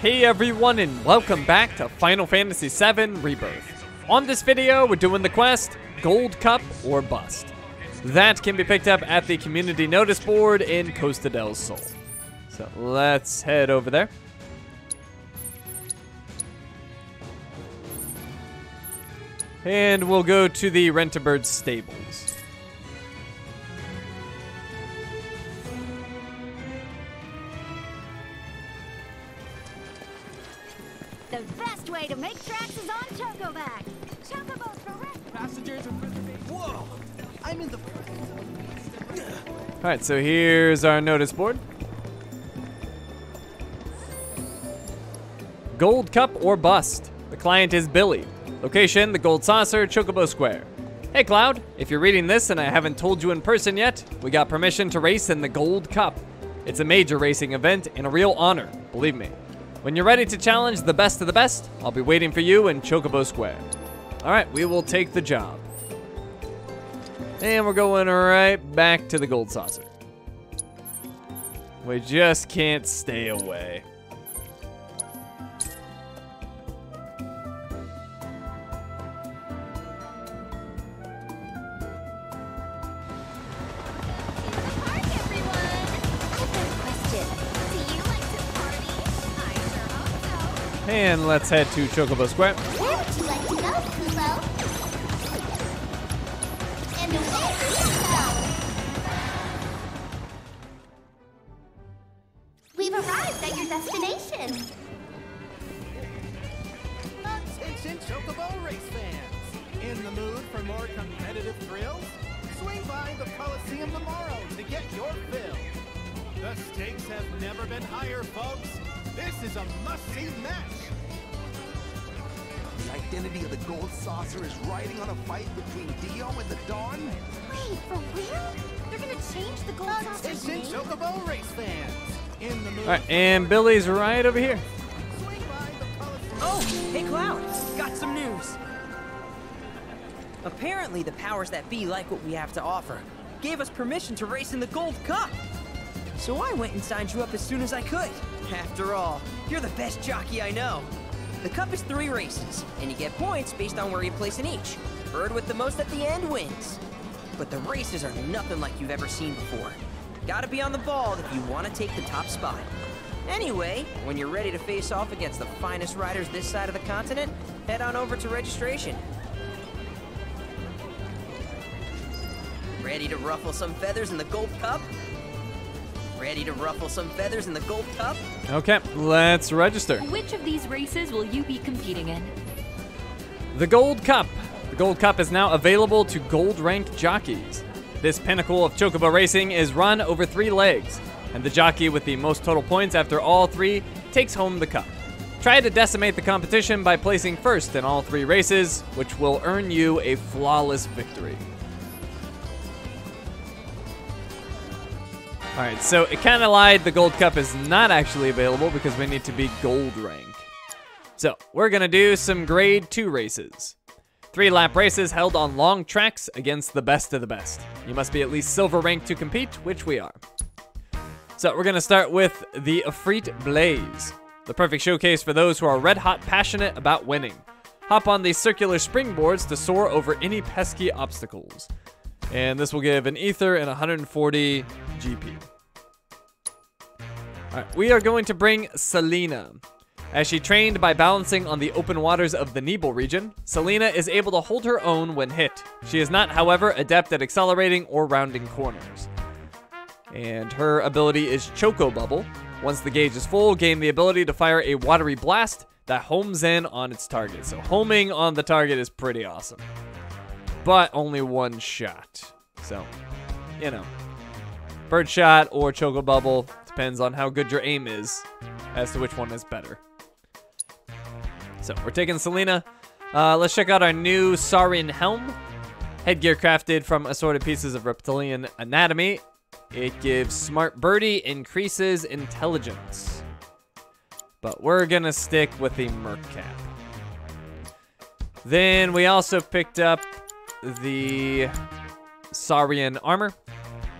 Hey everyone and welcome back to Final Fantasy VII Rebirth. On this video, we're doing the quest, Gold Cup or Bust. That can be picked up at the community notice board in Costa del Sol. So let's head over there. And we'll go to the Rentabird stables. Alright, so here's our notice board. Gold Cup or Bust. The client is Billy. Location, the Gold Saucer, Chocobo Square. Hey Cloud, if you're reading this and I haven't told you in person yet, we got permission to race in the Gold Cup. It's a major racing event and a real honor, believe me. When you're ready to challenge the best of the best, I'll be waiting for you in Chocobo Square. Alright, we will take the job. And we're going right back to the Gold Saucer. We just can't stay away. And let's head to Chocobo Square. We've arrived at your destination. Attention, Chocobo race fans! In the mood for more competitive thrills? Swing by the Coliseum tomorrow to get your fill. The stakes have never been higher, folks. This is a must-see match. The identity of the gold saucer is riding on a fight between Dio and the Don? Wait, for real? They're gonna change the gold saucer's Attention, name? Chocobo race fans! In the mood Alright, and Billy's right over here. swing by the Coliseum. Oh, hey Cloud, got some news. Apparently the powers that be like what we have to offer. Gave us permission to race in the Gold Cup. So I went and signed you up as soon as I could. After all, you're the best jockey I know. The cup is three races, and you get points based on where you place in each. Bird with the most at the end wins. But the races are nothing like you've ever seen before. Gotta be on the ball if you want to take the top spot. Anyway, when you're ready to face off against the finest riders this side of the continent, head on over to registration. Ready to ruffle some feathers in the Gold Cup? Ready to ruffle some feathers in the Gold Cup? Okay, let's register. Which of these races will you be competing in? The Gold Cup. The Gold Cup is now available to gold ranked jockeys. This pinnacle of Chocobo racing is run over three legs, and the jockey with the most total points after all three takes home the cup. Try to decimate the competition by placing first in all three races, which will earn you a flawless victory. Alright, so it kind of lied. The Gold Cup is not actually available because we need to be gold rank. So, we're going to do some grade 2 races. Three lap races held on long tracks against the best of the best. You must be at least silver rank to compete, which we are. So, we're going to start with the Ifrit Blaze, the perfect showcase for those who are red hot passionate about winning. Hop on these circular springboards to soar over any pesky obstacles. And this will give an ether and 140 GP. Alright, we are going to bring Selena. As she trained by balancing on the open waters of the Nibel region, Selena is able to hold her own when hit. She is not, however, adept at accelerating or rounding corners. And her ability is Choco Bubble. Once the gauge is full, gain the ability to fire a watery blast that homes in on its target. So homing on the target is pretty awesome. But only one shot. So, you know. Bird shot or Choco Bubble depends on how good your aim is as to which one is better. So we're taking Selena. Uh, let's check out our new Saurian helm. Headgear crafted from assorted pieces of reptilian anatomy. It gives Smart Birdie increases intelligence. But we're gonna stick with the Merc cap. Then we also picked up the Saurian armor.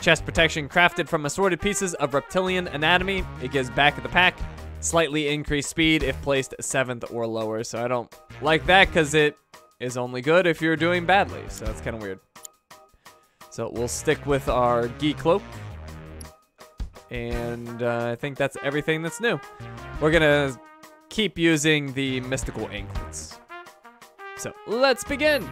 Chest protection crafted from assorted pieces of reptilian anatomy. It gives back of the pack, slightly increased speed if placed 7th or lower. So I don't like that because it is only good if you're doing badly. So that's kind of weird. So we'll stick with our Gi Cloak. And uh, I think that's everything that's new. We're going to keep using the Mystical Anklets. So let's begin.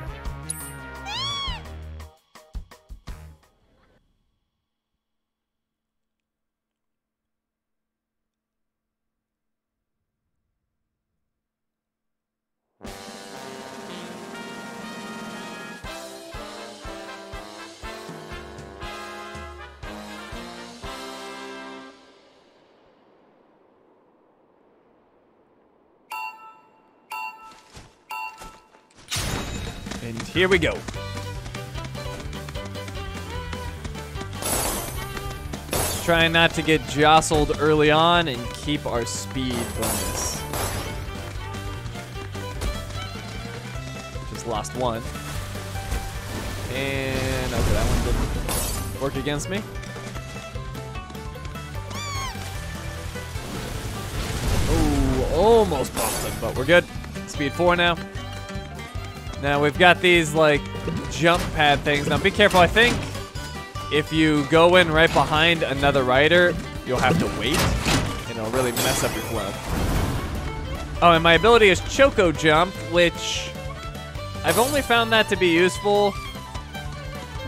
And here we go. Trying not to get jostled early on and keep our speed bonus. Just lost one. And okay, that one didn't work against me. Oh, almost bumped him, but we're good. Speed four now. Now we've got these like jump pad things. Now be careful. I think if you go in right behind another rider, you'll have to wait, and it'll really mess up your flow. Oh, and my ability is Choco Jump, which I've only found that to be useful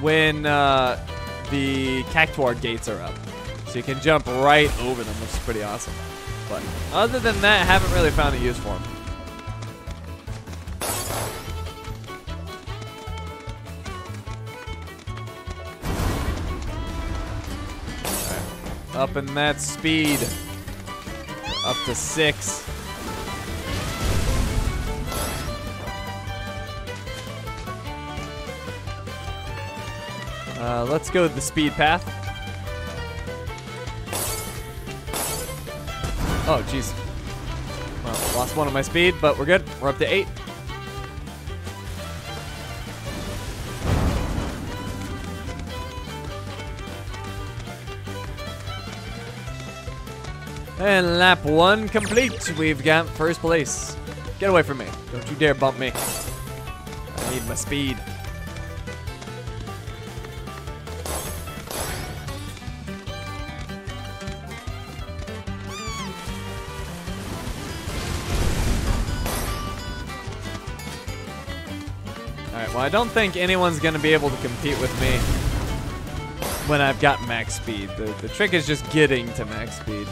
when uh, the Cactuar gates are up. So you can jump right over them, which is pretty awesome. But other than that, I haven't really found a use Up in that speed. Up to six. Uh, let's go the speed path. Oh, jeez. Well, lost one of my speed, but we're good. We're up to eight. And lap one complete. We've got first place. Get away from me. Don't you dare bump me. I need my speed. Alright, well I don't think anyone's gonna be able to compete with me when I've got max speed. The, the trick is just getting to max speed.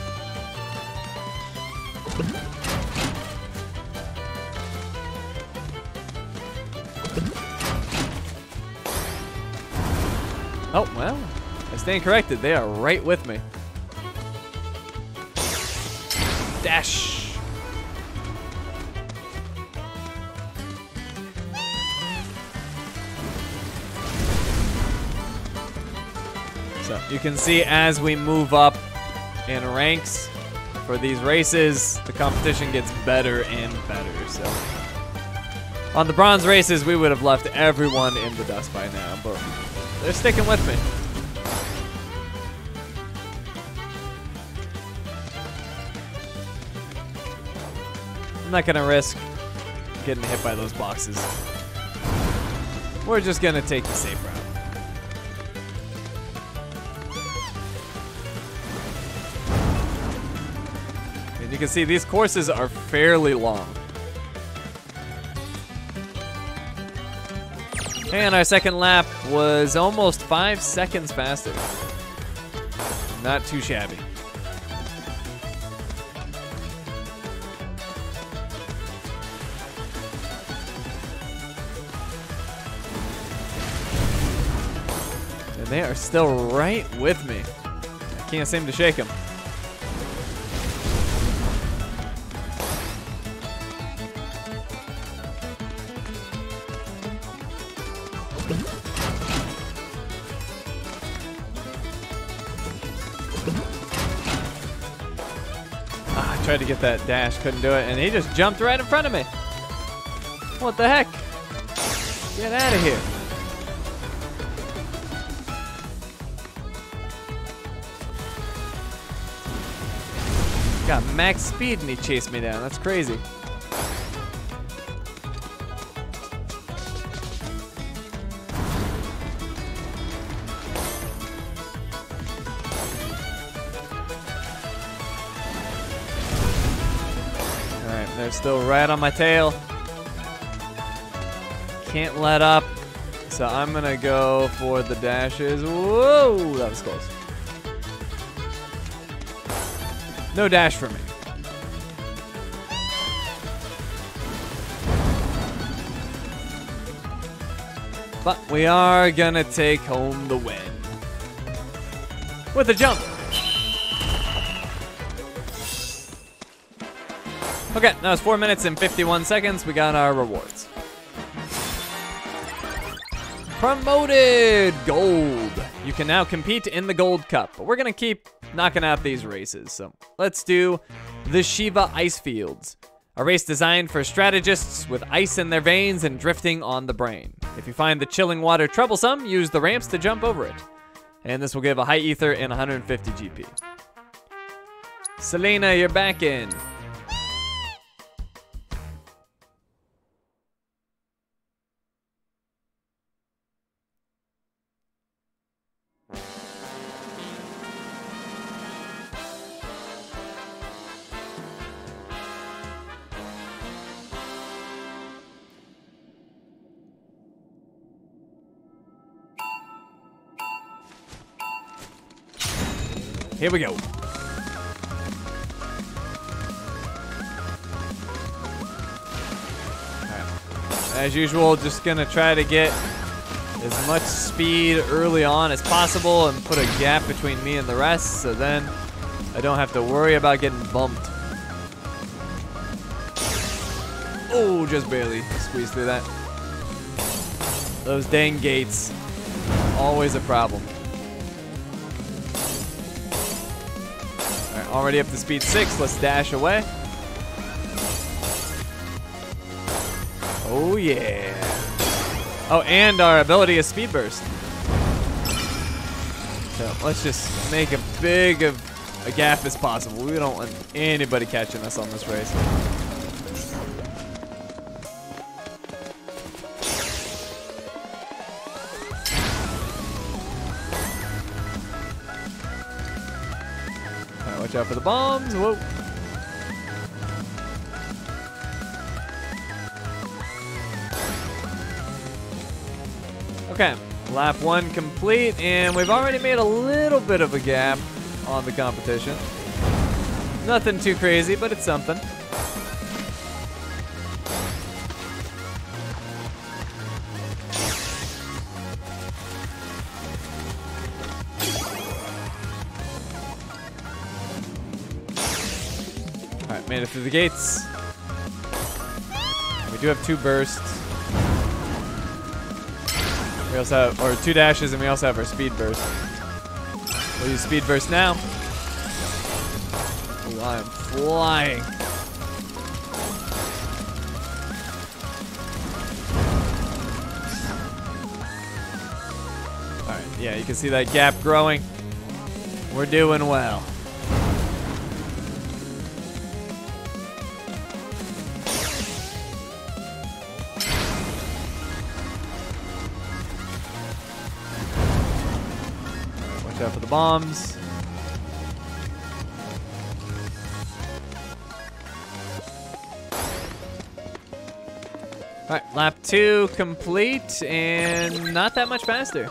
Stand corrected. They are right with me. Dash. So you can see as we move up in ranks for these races, the competition gets better and better. So on the bronze races, we would have left everyone in the dust by now, but they're sticking with me. Not gonna risk getting hit by those boxes. We're just gonna take the safe route. And you can see these courses are fairly long. And our second lap was almost five seconds faster. Not too shabby. They are still right with me. I can't seem to shake them. Ah, I tried to get that dash, couldn't do it, and he just jumped right in front of me. What the heck? Get out of here. Got max speed and he chased me down. That's crazy. They're still right on my tail. Can't let up. So I'm gonna go for the dashes. Whoa, that was close. No dash for me. But we are gonna take home the win. With a jump. Okay, that was 4 minutes and 51 seconds. We got our rewards. Promoted gold. You can now compete in the Gold Cup, but we're gonna keep knocking out these races. So let's do the Shiva Ice Fields, a race designed for strategists with ice in their veins and drifting on the brain. If you find the chilling water troublesome, use the ramps to jump over it. And this will give a high ether and 150 GP. Selena, you're back in. Here we go. As usual, just gonna try to get as much speed early on as possible and put a gap between me and the rest so then I don't have to worry about getting bumped. Oh, just barely squeezed through that. Those dang gates. Always a problem. Already up to speed 6. Let's dash away. Oh, yeah. Oh, and our ability is Speed Burst. So let's just make a big of a gap as possible. We don't want anybody catching us on this race. Out for the bombs. Whoa. Okay, lap one complete, and we've already made a little bit of a gap on the competition. Nothing too crazy, but it's something. Through the gates. We do have two bursts. We also have, or two dashes, and we also have our speed burst. We'll use speed burst now. Ooh, I am flying. Alright, yeah, you can see that gap growing. We're doing well. The bombs. Alright, lap two complete and not that much faster.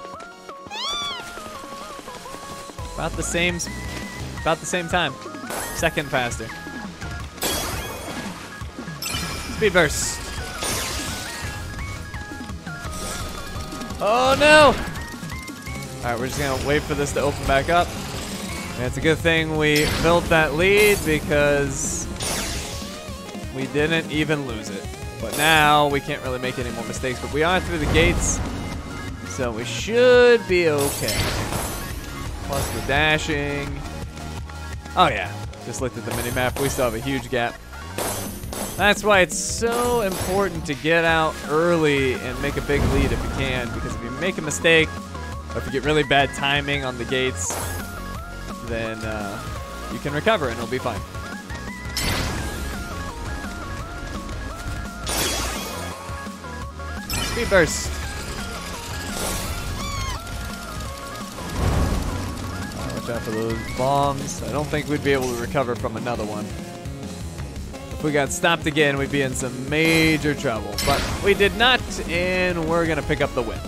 About the same about the same time. Second faster. Speed burst. Oh no! Alright, we're just gonna wait for this to open back up. And it's a good thing we built that lead because we didn't even lose it. But now we can't really make any more mistakes, but we are through the gates. So we should be okay. Plus the dashing. Oh yeah, just looked at the mini map. We still have a huge gap. That's why it's so important to get out early and make a big lead if you can, because if you make a mistake, if you get really bad timing on the gates, then uh, you can recover and it'll be fine. Speed burst. Watch out for those bombs. I don't think we'd be able to recover from another one. If we got stopped again, we'd be in some major trouble. But we did not, and we're going to pick up the win.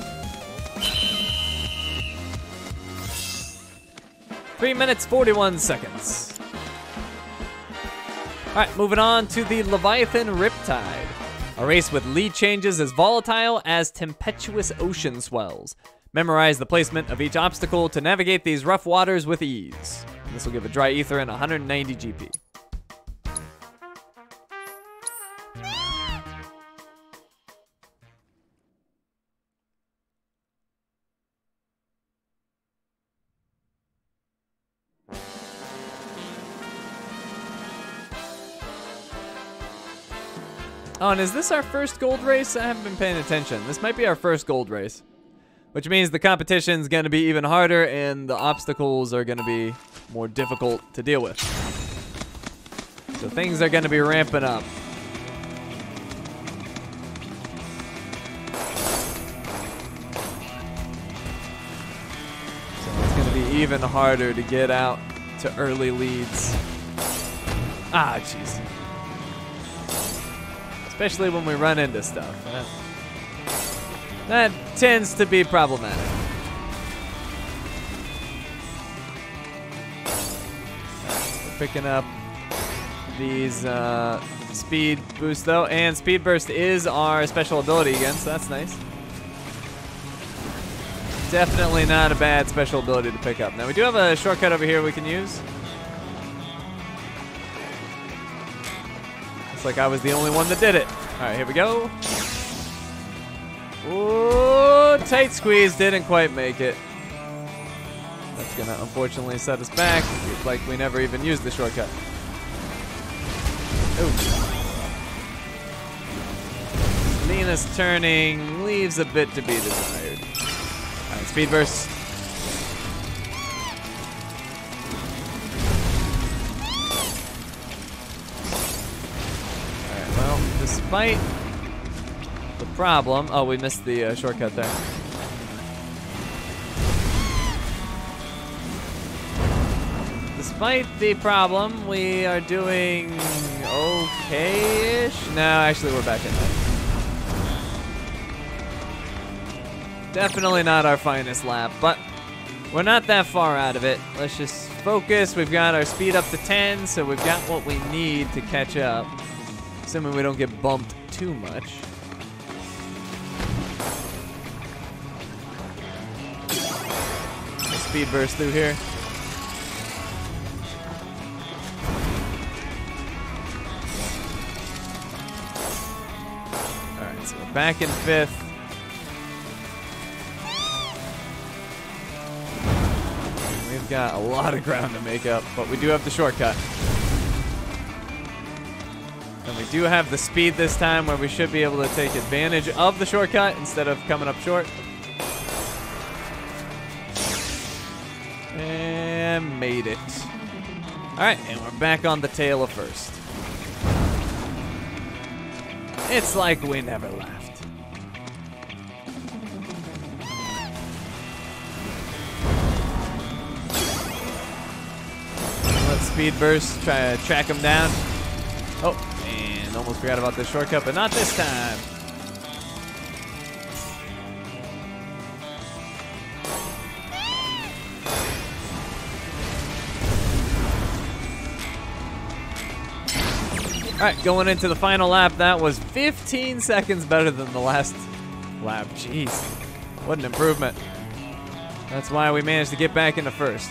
Three minutes, 41 seconds. All right, moving on to the Leviathan Riptide. A race with lead changes as volatile as tempestuous ocean swells. Memorize the placement of each obstacle to navigate these rough waters with ease. This will give a dry ether and 190 GP. Is this our first gold race? I haven't been paying attention. This might be our first gold race. Which means the competition's gonna be even harder and the obstacles are gonna be more difficult to deal with. So things are gonna be ramping up. So it's gonna be even harder to get out to early leads. Ah, jeez especially when we run into stuff. That, that tends to be problematic. We're picking up these uh, speed boosts though, and speed burst is our special ability again, so that's nice. Definitely not a bad special ability to pick up. Now we do have a shortcut over here we can use. Like I was the only one that did it. All right, here we go. Ooh, tight squeeze. Didn't quite make it. That's to unfortunately set us back. Like we never even used the shortcut. Ooh. Lena's turning leaves a bit to be desired. All right, speed burst. Despite the problem. Oh, we missed the uh, shortcut there. Despite the problem, we are doing okay-ish. No, actually, we're back in there. Definitely not our finest lap, but we're not that far out of it. Let's just focus. We've got our speed up to 10, so we've got what we need to catch up. Assuming we don't get bumped too much. Speed burst through here. Alright, so we're back in fifth. We've got a lot of ground to make up, but we do have the shortcut. And we do have the speed this time where we should be able to take advantage of the shortcut instead of coming up short. And made it. All right, and we're back on the tail of first. It's like we never left. Let's speed burst, try to track him down. Oh, Almost forgot about this shortcut, but not this time. All right, going into the final lap, that was 15 seconds better than the last lap. Jeez, what an improvement. That's why we managed to get back into first.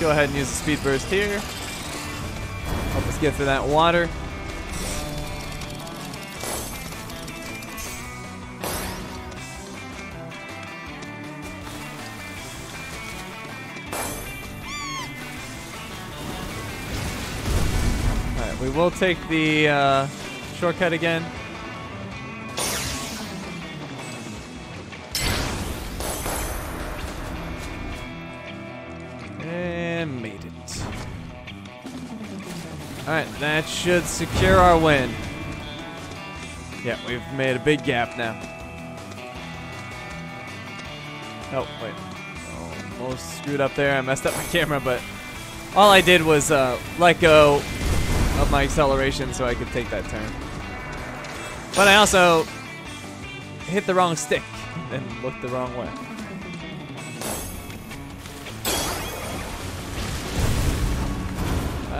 Go ahead and use the speed burst here. Help us get through that water. Alright, we will take the uh, shortcut again. That should secure our win. Yeah, we've made a big gap now. Oh, wait. Almost screwed up there. I messed up my camera, but all I did was uh, let go of my acceleration so I could take that turn. But I also hit the wrong stick and looked the wrong way.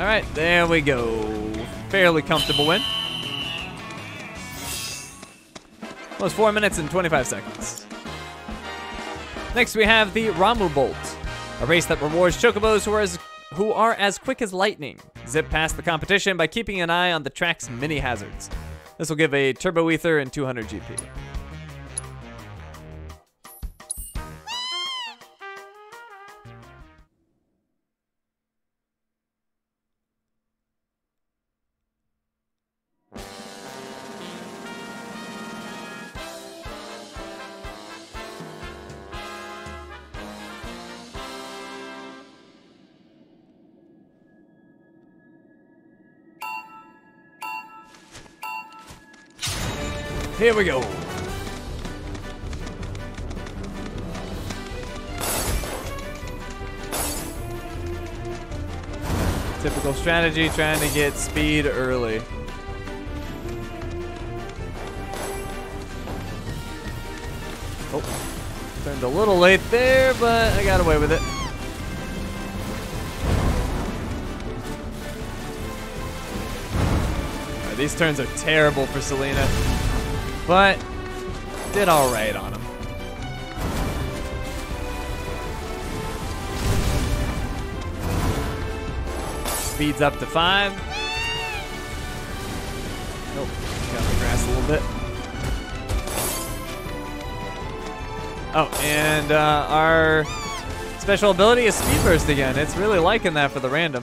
All right, there we go. Fairly comfortable win. Was four minutes and 25 seconds. Next, we have the Ramuh Bolt, a race that rewards chocobos who are as who are as quick as lightning. Zip past the competition by keeping an eye on the track's mini hazards. This will give a turbo ether and 200 GP. Here we go. Typical strategy, trying to get speed early. Oh, turned a little late there, but I got away with it. These turns are terrible for Selena, but did all right on him. Speeds up to five. Nope, got the grass a little bit. Oh, and uh, our special ability is Speed Burst again. It's really liking that for the random.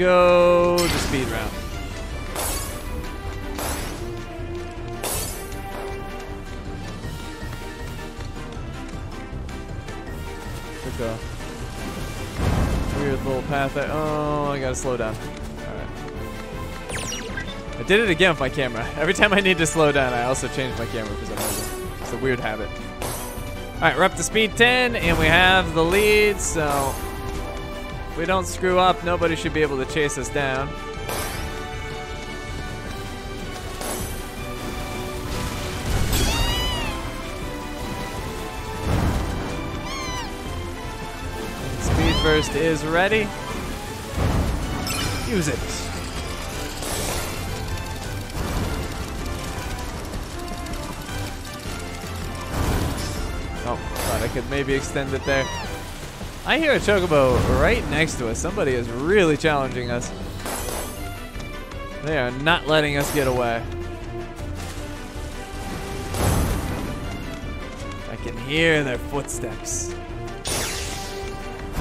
Go the speed round. Took a weird little path there. Oh, I gotta slow down. Alright. I did it again with my camera. Every time I need to slow down, I also change my camera for some reason. It's a weird habit. Alright, we're up to speed 10, and we have the lead, so we don't screw up, nobody should be able to chase us down. Speed burst is ready. Use it. Oh, thought I could maybe extend it there. I hear a chocobo right next to us. Somebody is really challenging us. They are not letting us get away. I can hear their footsteps.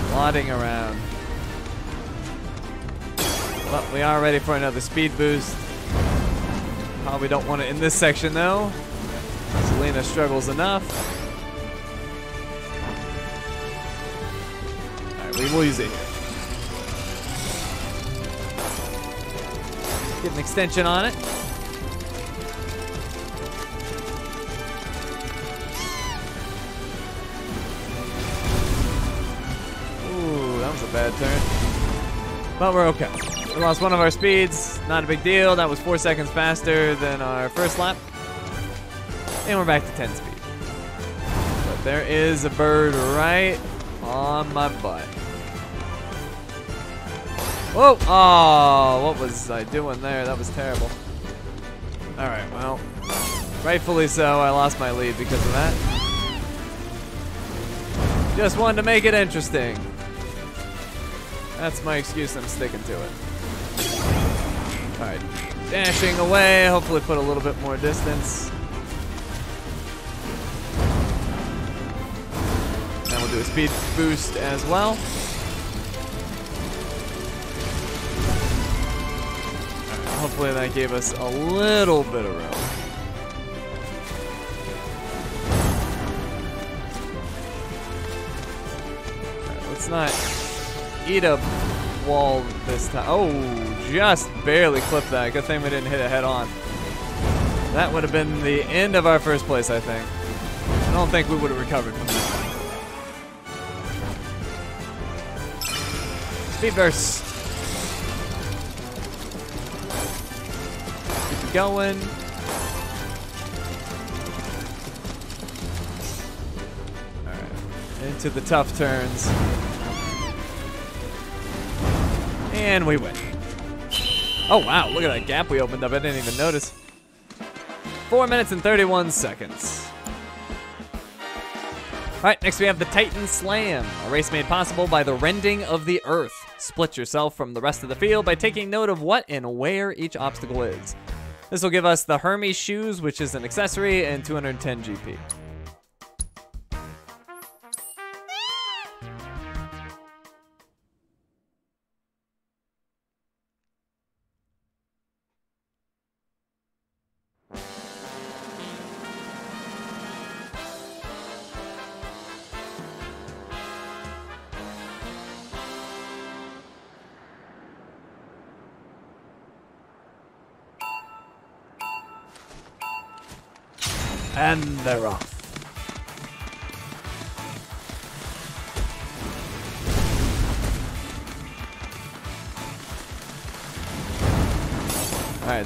Plodding around. Well, we are ready for another speed boost. Probably don't want it in this section though. Selena struggles enough. Alright, we will use it here. Get an extension on it. Ooh, that was a bad turn. But we're okay. We lost one of our speeds. Not a big deal. That was four seconds faster than our first lap. And we're back to 10 speed. But there is a bird right on my butt. Whoa! Oh, what was I doing there? That was terrible. Alright, well, rightfully so. I lost my lead because of that. Just wanted to make it interesting. That's my excuse. I'm sticking to it. Alright, dashing away. Hopefully put a little bit more distance. We're we'll do a speed boost as well. Hopefully that gave us a little bit of room. Let's not eat a wall this time. Oh, just barely clipped that. Good thing we didn't hit it head on. That would have been the end of our first place, I think. I don't think we would have recovered from that. Speed burst. Going. Alright. Into the tough turns. And we win. Oh wow, look at that gap we opened up. I didn't even notice. Four minutes and 31 seconds. All right, next we have the Titan Slam, a race made possible by the rending of the earth. Split yourself from the rest of the field by taking note of what and where each obstacle is. This will give us the Hermes shoes, which is an accessory, and 210 GP.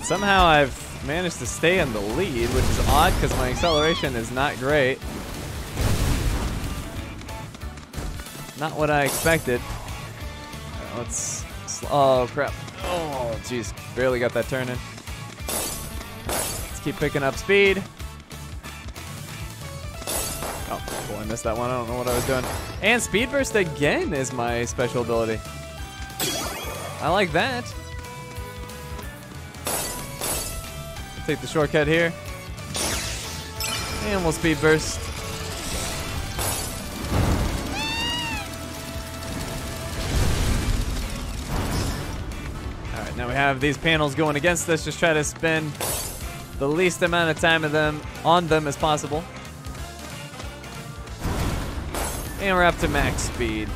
Somehow I've managed to stay in the lead, which is odd because my acceleration is not great. Not what I expected. Alright, let's. Oh, crap. Oh, jeez. Barely got that turn in. Let's keep picking up speed. Oh, boy, I missed that one. I don't know what I was doing. And Speed Burst again is my special ability. I like that. Take the shortcut here. And we'll Speed Burst. Alright, now we have these panels going against us. Just try to spend the least amount of time of them on them as possible. And we're up to max speed.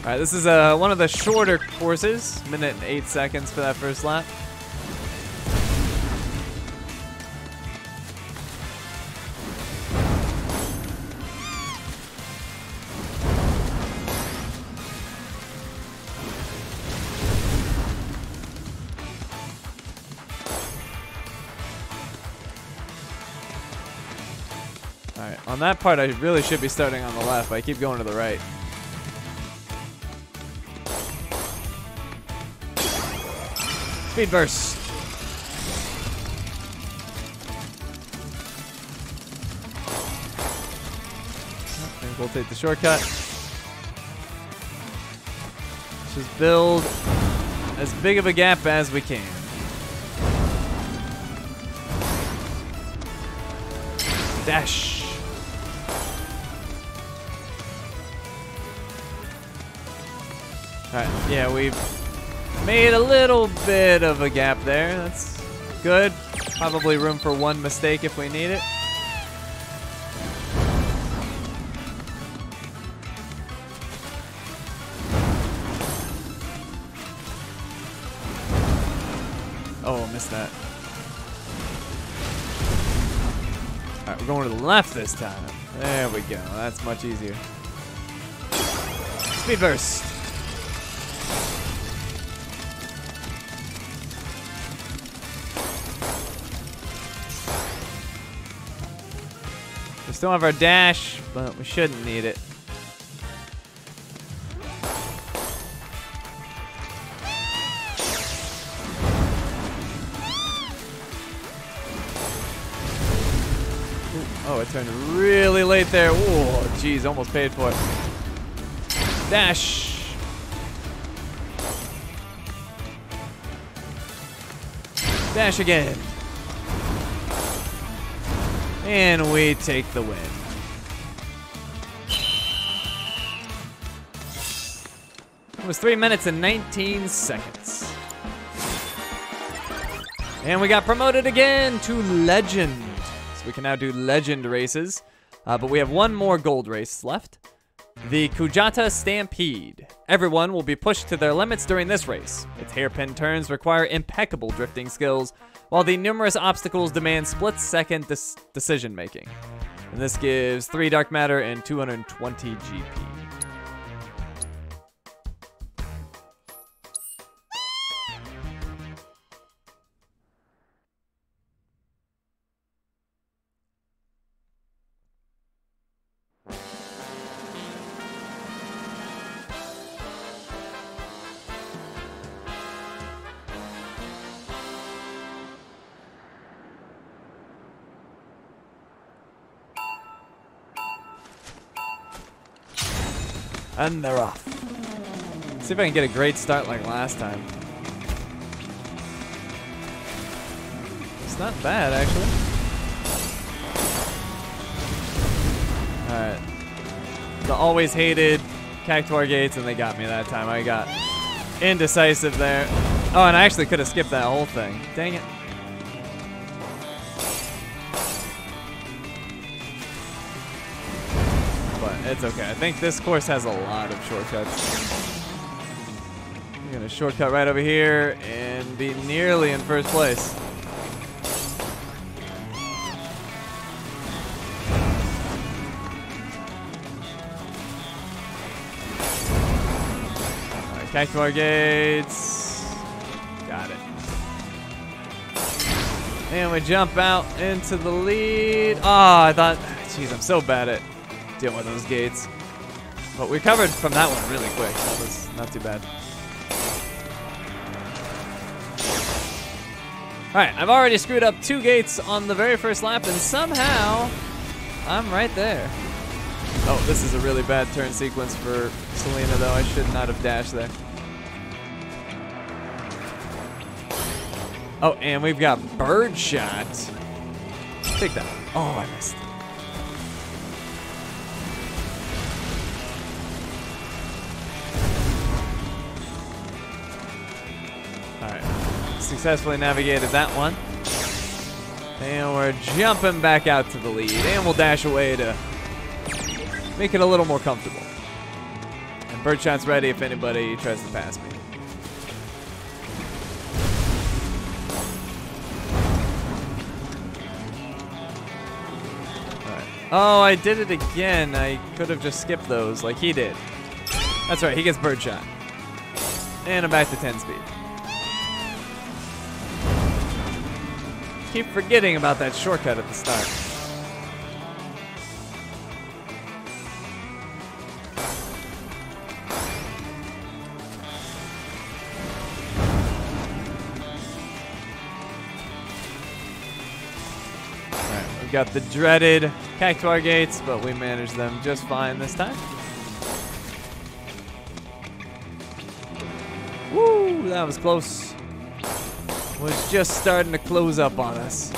All right, this is uh, one of the shorter courses, minute and eight seconds for that first lap. On that part, I really should be starting on the left, but I keep going to the right. Speed burst. Think we'll take the shortcut. Just build as big of a gap as we can. Dash. Alright, yeah, we've made a little bit of a gap there. That's good. Probably room for one mistake if we need it. Oh, missed that. Alright, we're going to the left this time. There we go. That's much easier. Speed burst. Still have our dash, but we shouldn't need it. Oh, it turned really late there. Oh, jeez, almost paid for it. Dash. Dash again. And we take the win. It was 3 minutes and 19 seconds. And we got promoted again to Legend. So we can now do Legend races. Uh, but we have one more gold race left. The Kujata Stampede. Everyone will be pushed to their limits during this race. Its hairpin turns require impeccable drifting skills, while the numerous obstacles demand split-second dis- decision making. And this gives 3 dark matter and 220 GP. And they're off. See if I can get a great start like last time. It's not bad, actually. Alright. The always hated Cactuar Gates, and they got me that time. I got indecisive there. Oh, and I actually could have skipped that whole thing. Dang it. It's okay. I think this course has a lot of shortcuts. I'm gonna shortcut right over here and be nearly in first place. Cactuar Gates. Got it. And we jump out into the lead. Oh, I thought, jeez, I'm so bad at dealing with those gates. But we recovered from that one really quick. That was not too bad. Alright, I've already screwed up two gates on the very first lap, and somehow I'm right there. Oh, this is a really bad turn sequence for Selena, though. I should not have dashed there. Oh, and we've got Birdshot. Take that. Oh, I missed. Successfully navigated that one. And we're jumping back out to the lead. And we'll dash away to make it a little more comfortable. And Birdshot's ready if anybody tries to pass me. Oh, I did it again. I could have just skipped those like he did. That's right, he gets Birdshot. And I'm back to 10 speed. Keep forgetting about that shortcut at the start. We've got the dreaded Cactuar gates, but we managed them just fine this time. Woo, that was close. Was just starting to close up on us.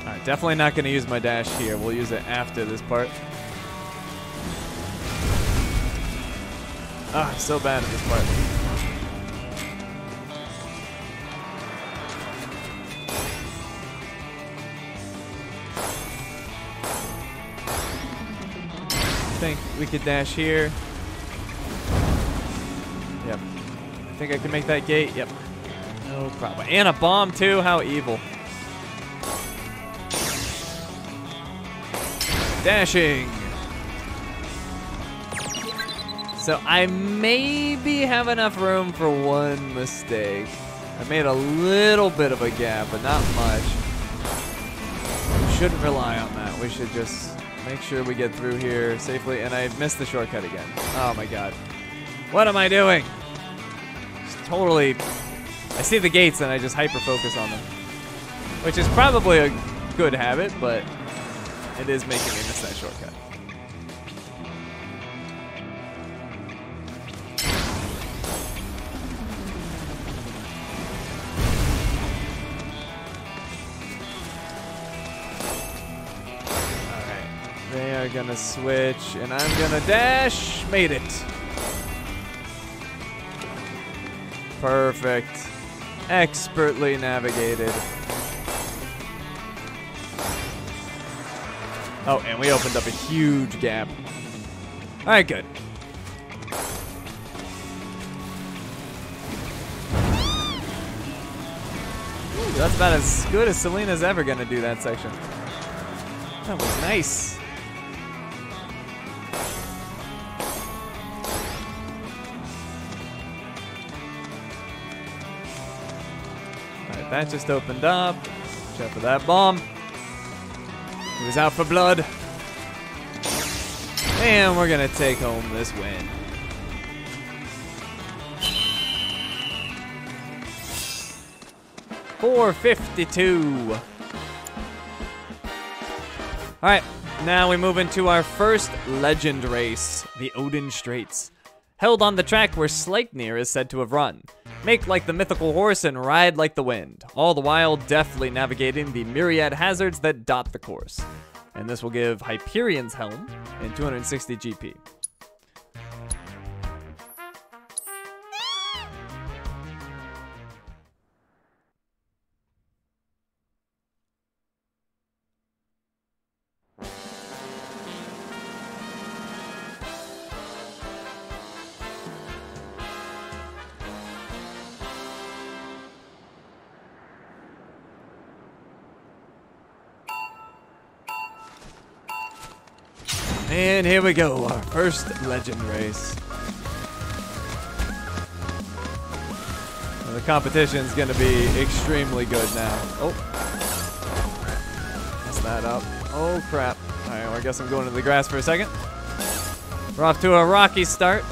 Alright, definitely not going to use my dash here. We'll use it after this part. Ah, so bad at this part. think we could dash here. Think I can make that gate. Yep. No problem. And a bomb too. How evil. Dashing. So I maybe have enough room for one mistake. I made a little bit of a gap, but not much. We shouldn't rely on that. We should just make sure we get through here safely. And I missed the shortcut again. Oh my god. What am I doing? Totally. I see the gates and I just hyper focus on them. Which is probably a good habit, but it is making me miss that shortcut. Alright. They are gonna switch, and I'm gonna dash. Made it. Perfect. Expertly navigated. Oh, and we opened up a huge gap. All right, good. Ooh, that's about as good as Selena's ever gonna do that section. That was nice. That just opened up. Check for that bomb. He was out for blood. And we're gonna take home this win. Four fifty-two. All right, now we move into our first legend race, the Odin Straits. Held on the track where Sleipnir is said to have run. Make like the mythical horse and ride like the wind, all the while deftly navigating the myriad hazards that dot the course. And this will give Hyperion's helm and 260 GP. We go, our first legend race. The competition's gonna be extremely good now. Oh. Mess that up. Oh crap. Alright, well, I guess I'm going to the grass for a second. We're off to a rocky start.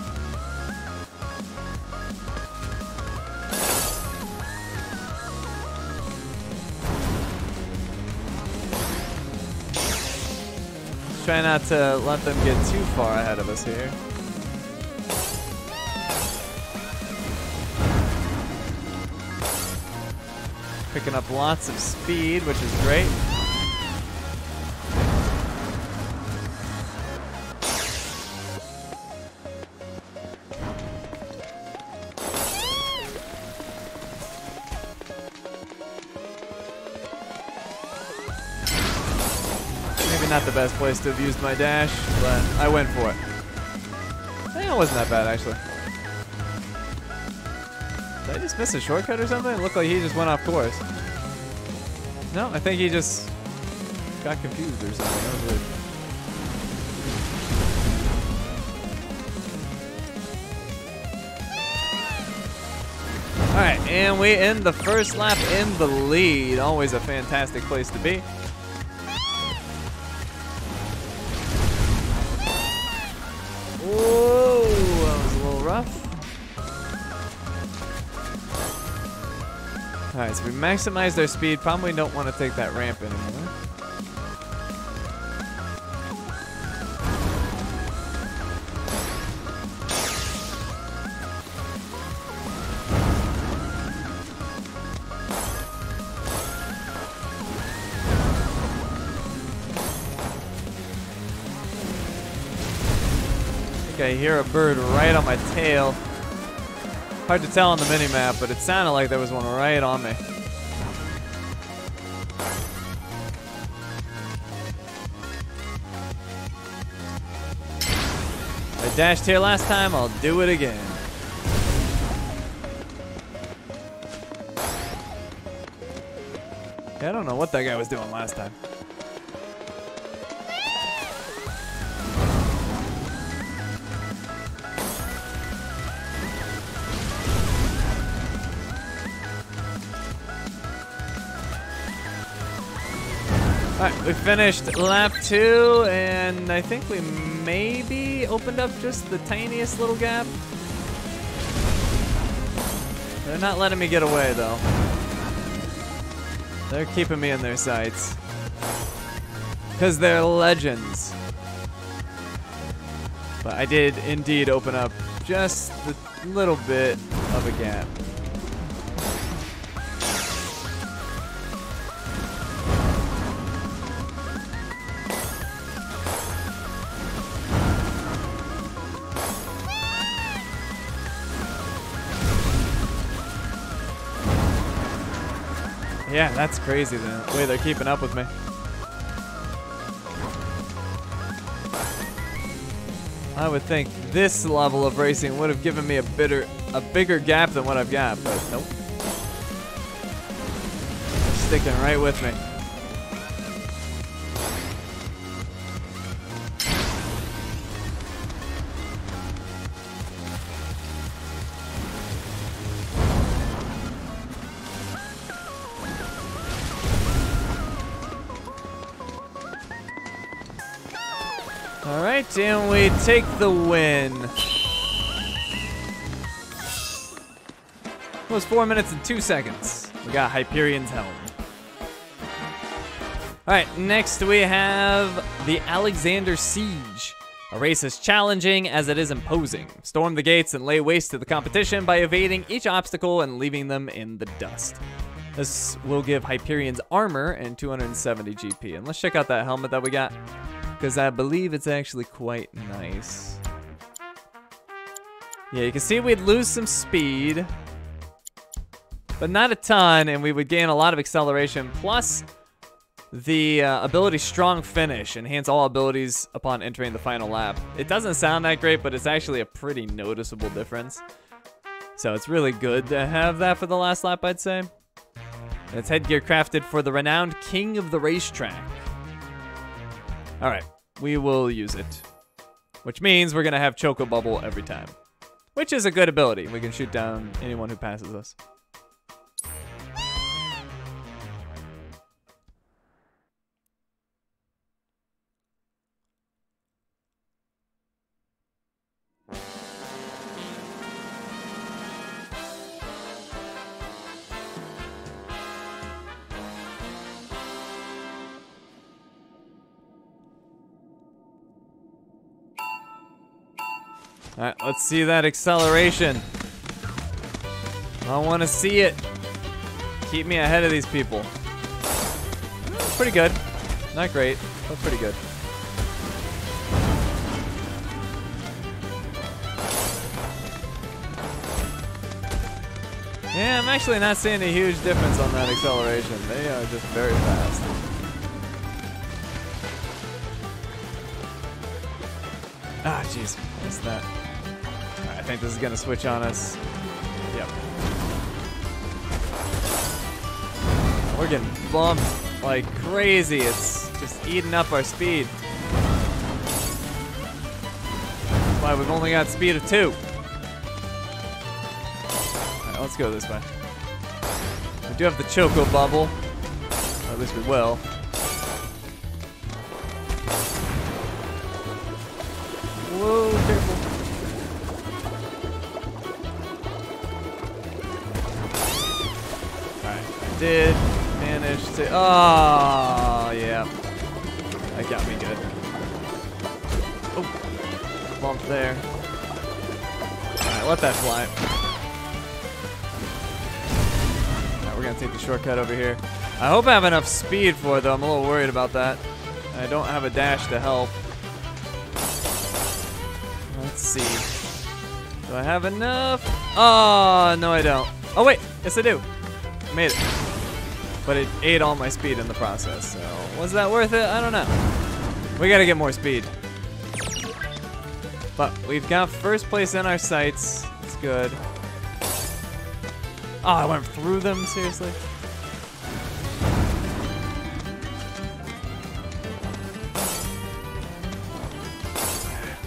Try not to let them get too far ahead of us here. Picking up lots of speed, which is great. Best place to have used my dash, but I went for it. Eh, it wasn't that bad, actually. Did I just miss a shortcut or something? It looked like he just went off course. No, I think he just got confused or something. That was weird. Alright, and we end the first lap in the lead. Always a fantastic place to be. Alright, so we maximized our speed. Probably don't want to take that ramp anymore. I hear a bird right on my tail. Hard to tell on the mini-map, but it sounded like there was one right on me. I dashed here last time, I'll do it again. I don't know what that guy was doing last time. We finished lap two, and I think we maybe opened up just the tiniest little gap. They're not letting me get away, though. They're keeping me in their sights. Because they're legends. But I did indeed open up just a little bit of a gap. That's crazy the way they're keeping up with me. I would think this level of racing would have given me a bitter, a bigger gap than what I've got, but nope. They're sticking right with me. All right, and we take the win. It was four minutes and two seconds. We got Hyperion's helm. All right, next we have the Alexander Siege. A race as challenging as it is imposing. Storm the gates and lay waste to the competition by evading each obstacle and leaving them in the dust. This will give Hyperion's armor and 270 GP. And let's check out that helmet that we got because I believe it's actually quite nice. Yeah, you can see we'd lose some speed, but not a ton, and we would gain a lot of acceleration, plus the uh, ability Strong Finish, enhance all abilities upon entering the final lap. It doesn't sound that great, but it's actually a pretty noticeable difference. So it's really good to have that for the last lap, I'd say. And it's headgear crafted for the renowned king of the racetrack. All right, we will use it. Which means we're gonna have Choco Bubble every time. Which is a good ability. We can shoot down anyone who passes us. All right, let's see that acceleration. I want to see it. Keep me ahead of these people. Pretty good. Not great, but pretty good. Yeah, I'm actually not seeing a huge difference on that acceleration. They are just very fast. Ah, jeez, missed that. Think this is gonna switch on us. Yep. We're getting bumped like crazy. It's just eating up our speed. Why we've only got speed of two. Alright, let's go this way. We do have the Choco Bubble. Or at least we will. Whoa, careful. Did manage to. Oh, yeah. That got me good. Oh, bump there. Alright, let that fly. Alright, we're gonna take the shortcut over here. I hope I have enough speed for it, though. I'm a little worried about that. I don't have a dash to help. Let's see. Do I have enough? Oh, no, I don't. Oh, wait. Yes, I do. Made it. But it ate all my speed in the process, so was that worth it? I don't know. We gotta get more speed. But we've got first place in our sights. It's good. Oh, I went through them? Seriously?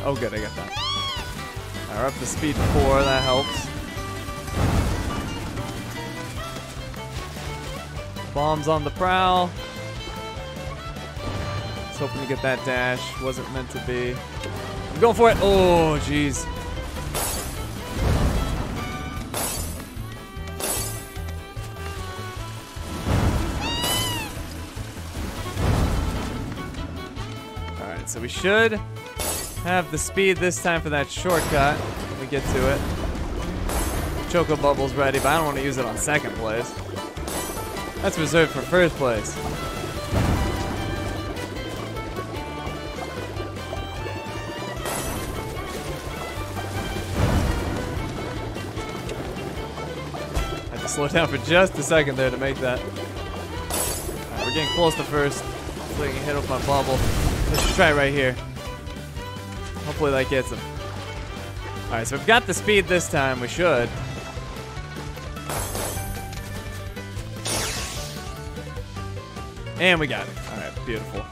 Oh, good, I got that. Alright, up to speed four, that helps. Bombs on the prowl. Hoping to get that dash. Wasn't meant to be. I'm going for it. Oh, jeez. Alright, so we should have the speed this time for that shortcut when we get to it. Choco Bubble's ready, but I don't want to use it on second place. That's reserved for first place. I Had to slow down for just a second there to make that. we're getting close to first. So I can hit with my bubble. Let's try it right here. Hopefully that gets him. All right, so we've got the speed this time. We should. And we got it. All right, beautiful.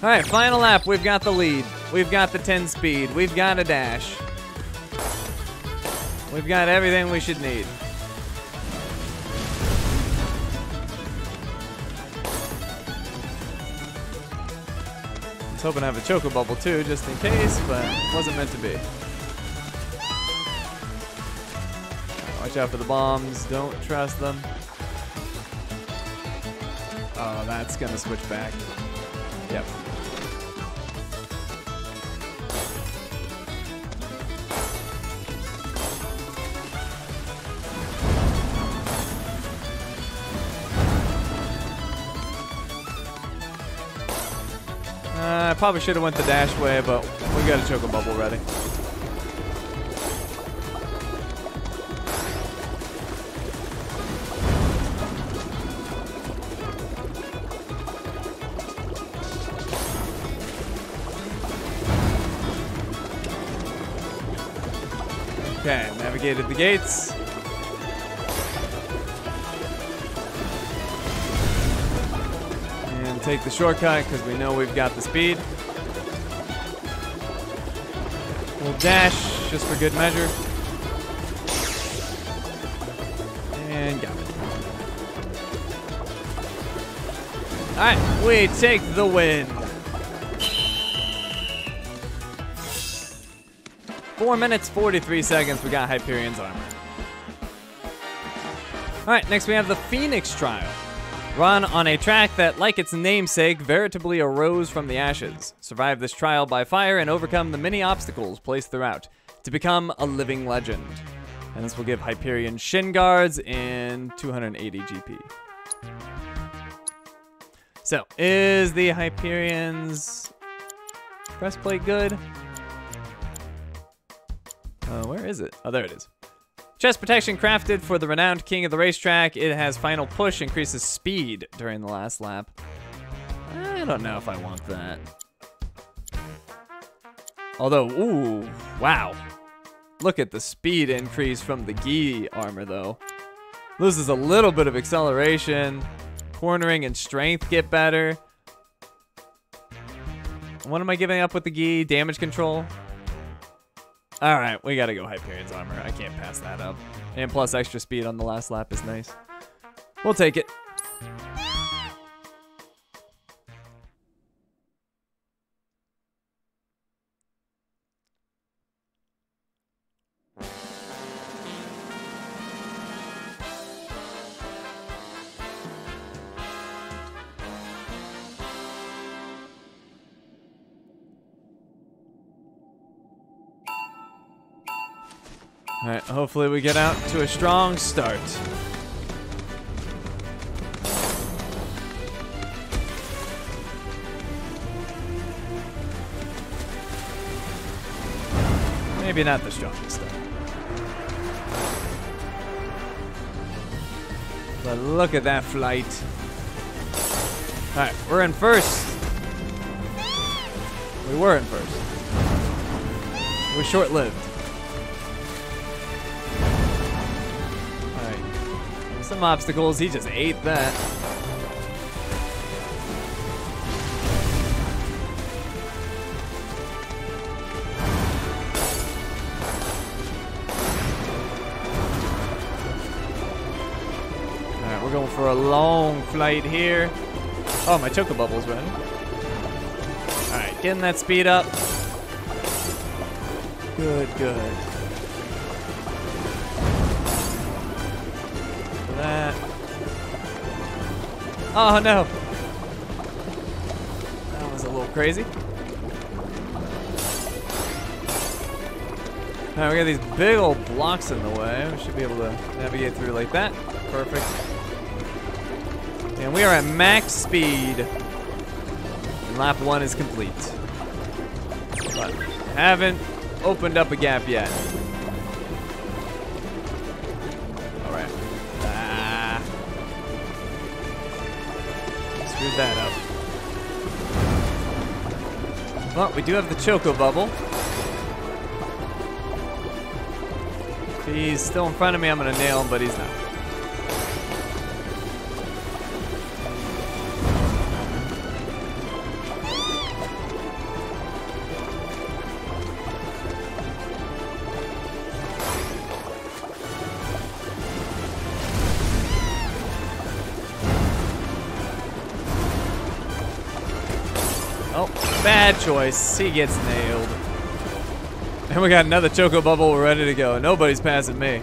All right, final lap. We've got the lead. We've got the 10 speed. We've got a dash. We've got everything we should need. I was hoping to have a choco bubble too, just in case, but it wasn't meant to be. Watch out for the bombs. Don't trust them. Oh, that's gonna switch back. Yep. Uh, I probably should have went the dash way, but we got a choco bubble ready. Navigated the gates. And take the shortcut because we know we've got the speed. We'll dash just for good measure. And got it. Alright, we take the win. Four minutes, 43 seconds. We got Hyperion's armor. All right, next we have the Phoenix Trial. Run on a track that, like its namesake, veritably arose from the ashes. Survive this trial by fire and overcome the many obstacles placed throughout to become a living legend. And this will give Hyperion shin guards and 280 GP. So, is the Hyperion's breastplate good? Uh, where is it? Oh, there it is. Chest protection crafted for the renowned king of the racetrack. It has final push, increases speed during the last lap. I don't know if I want that. Although, ooh, wow. Look at the speed increase from the Gi armor, though. Loses a little bit of acceleration. Cornering and strength get better. What am I giving up with the Gi? Damage control? All right, we gotta go Hyperion's armor. I can't pass that up. And plus extra speed on the last lap is nice. We'll take it. All right, hopefully we get out to a strong start. Maybe not the strongest. But look at that flight. All right, we're in first. We were in first. We're short-lived. Some obstacles, he just ate that. Alright, we're going for a long flight here. Oh, my choco bubble's ready. Alright, getting that speed up. Good, good. Oh no. That was a little crazy. Now we got these big old blocks in the way. We should be able to navigate through like that. Perfect. And we are at max speed. And lap one is complete. But haven't opened up a gap yet. But we do have the Choco Bubble. He's still in front of me, I'm gonna nail him, but he's not. Choice. He gets nailed. And we got another Choco Bubble ready to go. Nobody's passing me.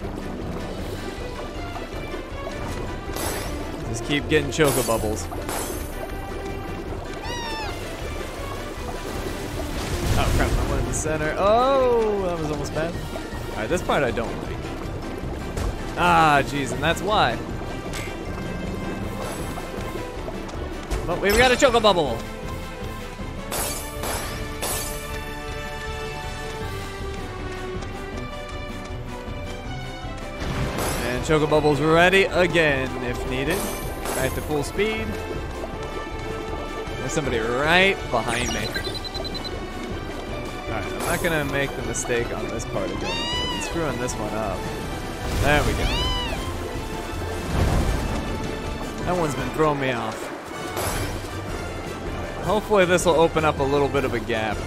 Just keep getting Choco Bubbles. Oh crap, I went in the center. Oh, that was almost bad. Alright, this part I don't like. Ah, jeez, and that's why. But we've got a Choco Bubble. Choco Bubbles ready again if needed. Back to full speed. There's somebody right behind me. Alright, I'm not gonna make the mistake on this part again. I'm screwing this one up. There we go. That one's been throwing me off. Hopefully this will open up a little bit of a gap.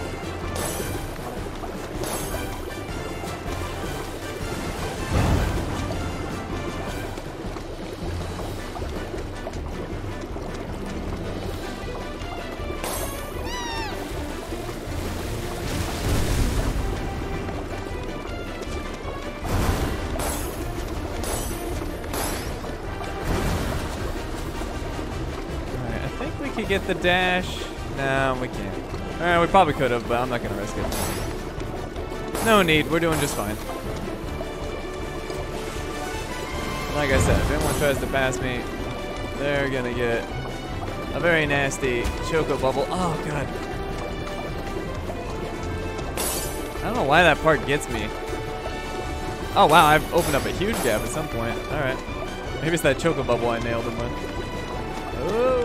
Get the dash. No, we can't. Alright, we probably could have, but I'm not gonna risk it. No need, we're doing just fine. Like I said, if anyone tries to pass me, they're gonna get a very nasty choco bubble. Oh god. I don't know why that part gets me. Oh wow, I've opened up a huge gap at some point. Alright. Maybe it's that choco bubble I nailed him with. Oh.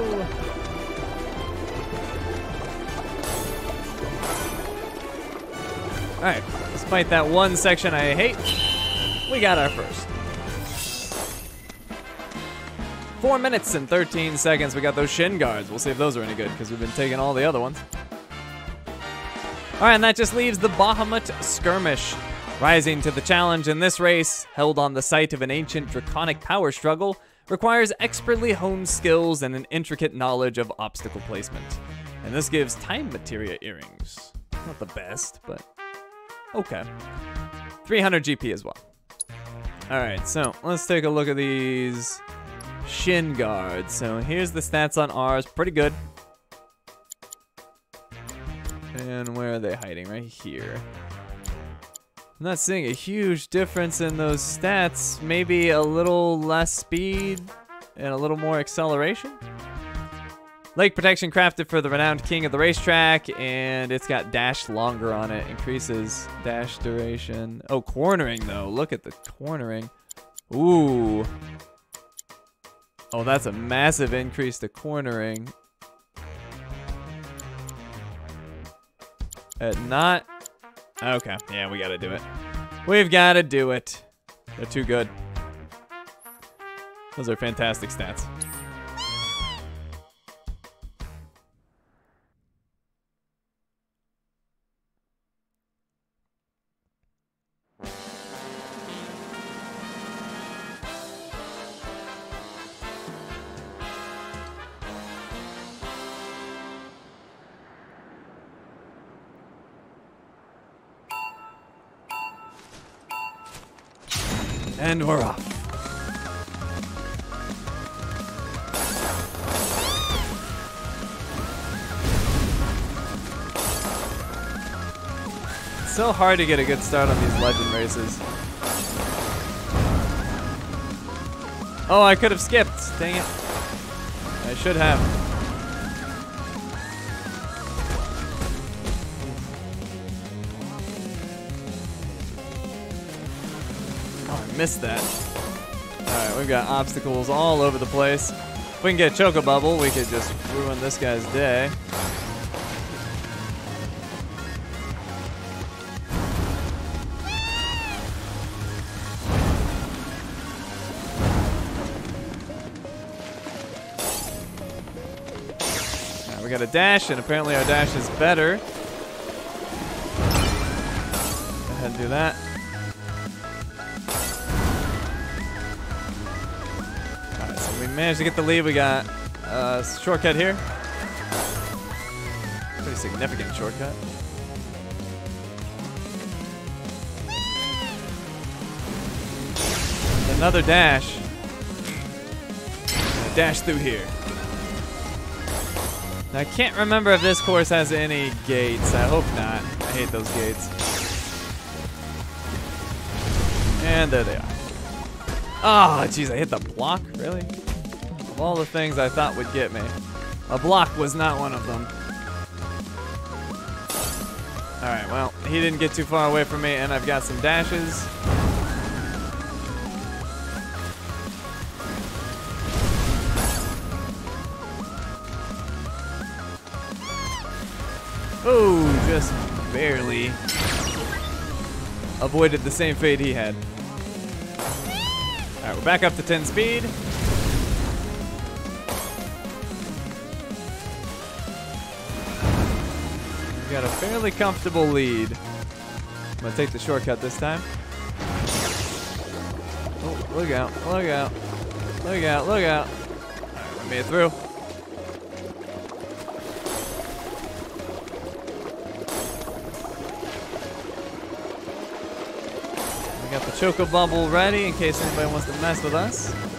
Alright, despite that one section I hate, we got our first. Four minutes and 13 seconds. We got those shin guards. We'll see if those are any good because we've been taking all the other ones. All right, and that just leaves the Bahamut Skirmish. Rising to the challenge in this race, held on the site of an ancient draconic power struggle, requires expertly honed skills and an intricate knowledge of obstacle placement. And this gives time materia earrings. Not the best, but okay. 300 GP as well. All right, so let's take a look at these shin guards. So here's the stats on ours, pretty good. And where are they hiding? Right here. I'm not seeing a huge difference in those stats. Maybe a little less speed and a little more acceleration. Leg protection crafted for the renowned king of the racetrack, and it's got dash longer on it. Increases dash duration. Oh, cornering though. Look at the cornering. Ooh. Oh, that's a massive increase to cornering. At not. Okay, yeah, we gotta do it. We've gotta do it. They're too good. Those are fantastic stats. And we're off. It's so hard to get a good start on these legend races. Oh, I could have skipped. Dang it. I should have. Missed that. Alright, we've got obstacles all over the place. If we can get Choco Bubble, we could just ruin this guy's day. Alright, we got a dash, and apparently our dash is better. Go ahead and do that. Managed to get the lead. We got uh, a shortcut here. Pretty significant shortcut. Another dash. Dash through here. Now, I can't remember if this course has any gates. I hope not. I hate those gates. And there they are. Oh, jeez, I hit the block? Really? Of all the things I thought would get me, a block was not one of them. Alright, well, he didn't get too far away from me, and I've got some dashes. Oh, just barely avoided the same fate he had. Alright, we're back up to 10 speed. Fairly comfortable lead. I'm gonna take the shortcut this time. Oh, look out, look out, look out, look out. Alright, we made it through. We got the Choco Bubble ready in case anybody wants to mess with us.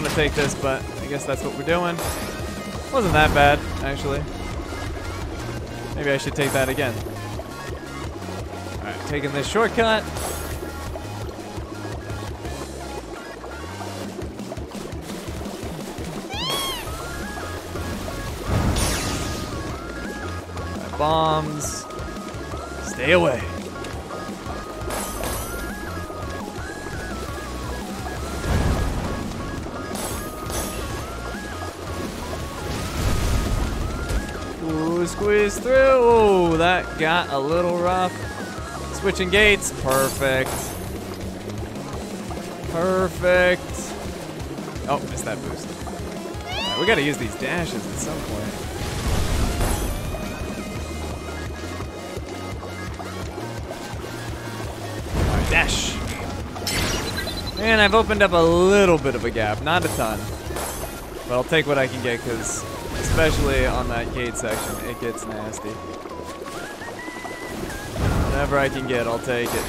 Want to take this, but I guess that's what we're doing. Wasn't that bad, actually. Maybe I should take that again. Alright, taking this shortcut. Bombs. Stay away. Got a little rough. Switching gates. Perfect. Perfect. Oh, missed that boost. Alright, we gotta use these dashes at some point. Alright, dash. And I've opened up a little bit of a gap, not a ton. But I'll take what I can get because, especially on that gate section, it gets nasty. Whatever I can get, I'll take it.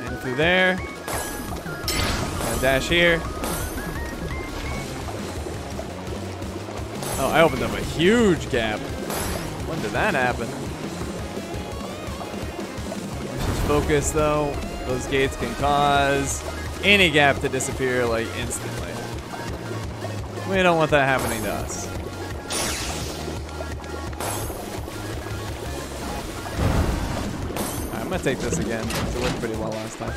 And through there. And dash here. Oh, I opened up a huge gap. When did that happen? Just focus though. Those gates can cause any gap to disappear like instantly. We don't want that happening to us. Alright, I'm gonna take this again. It worked pretty well last time.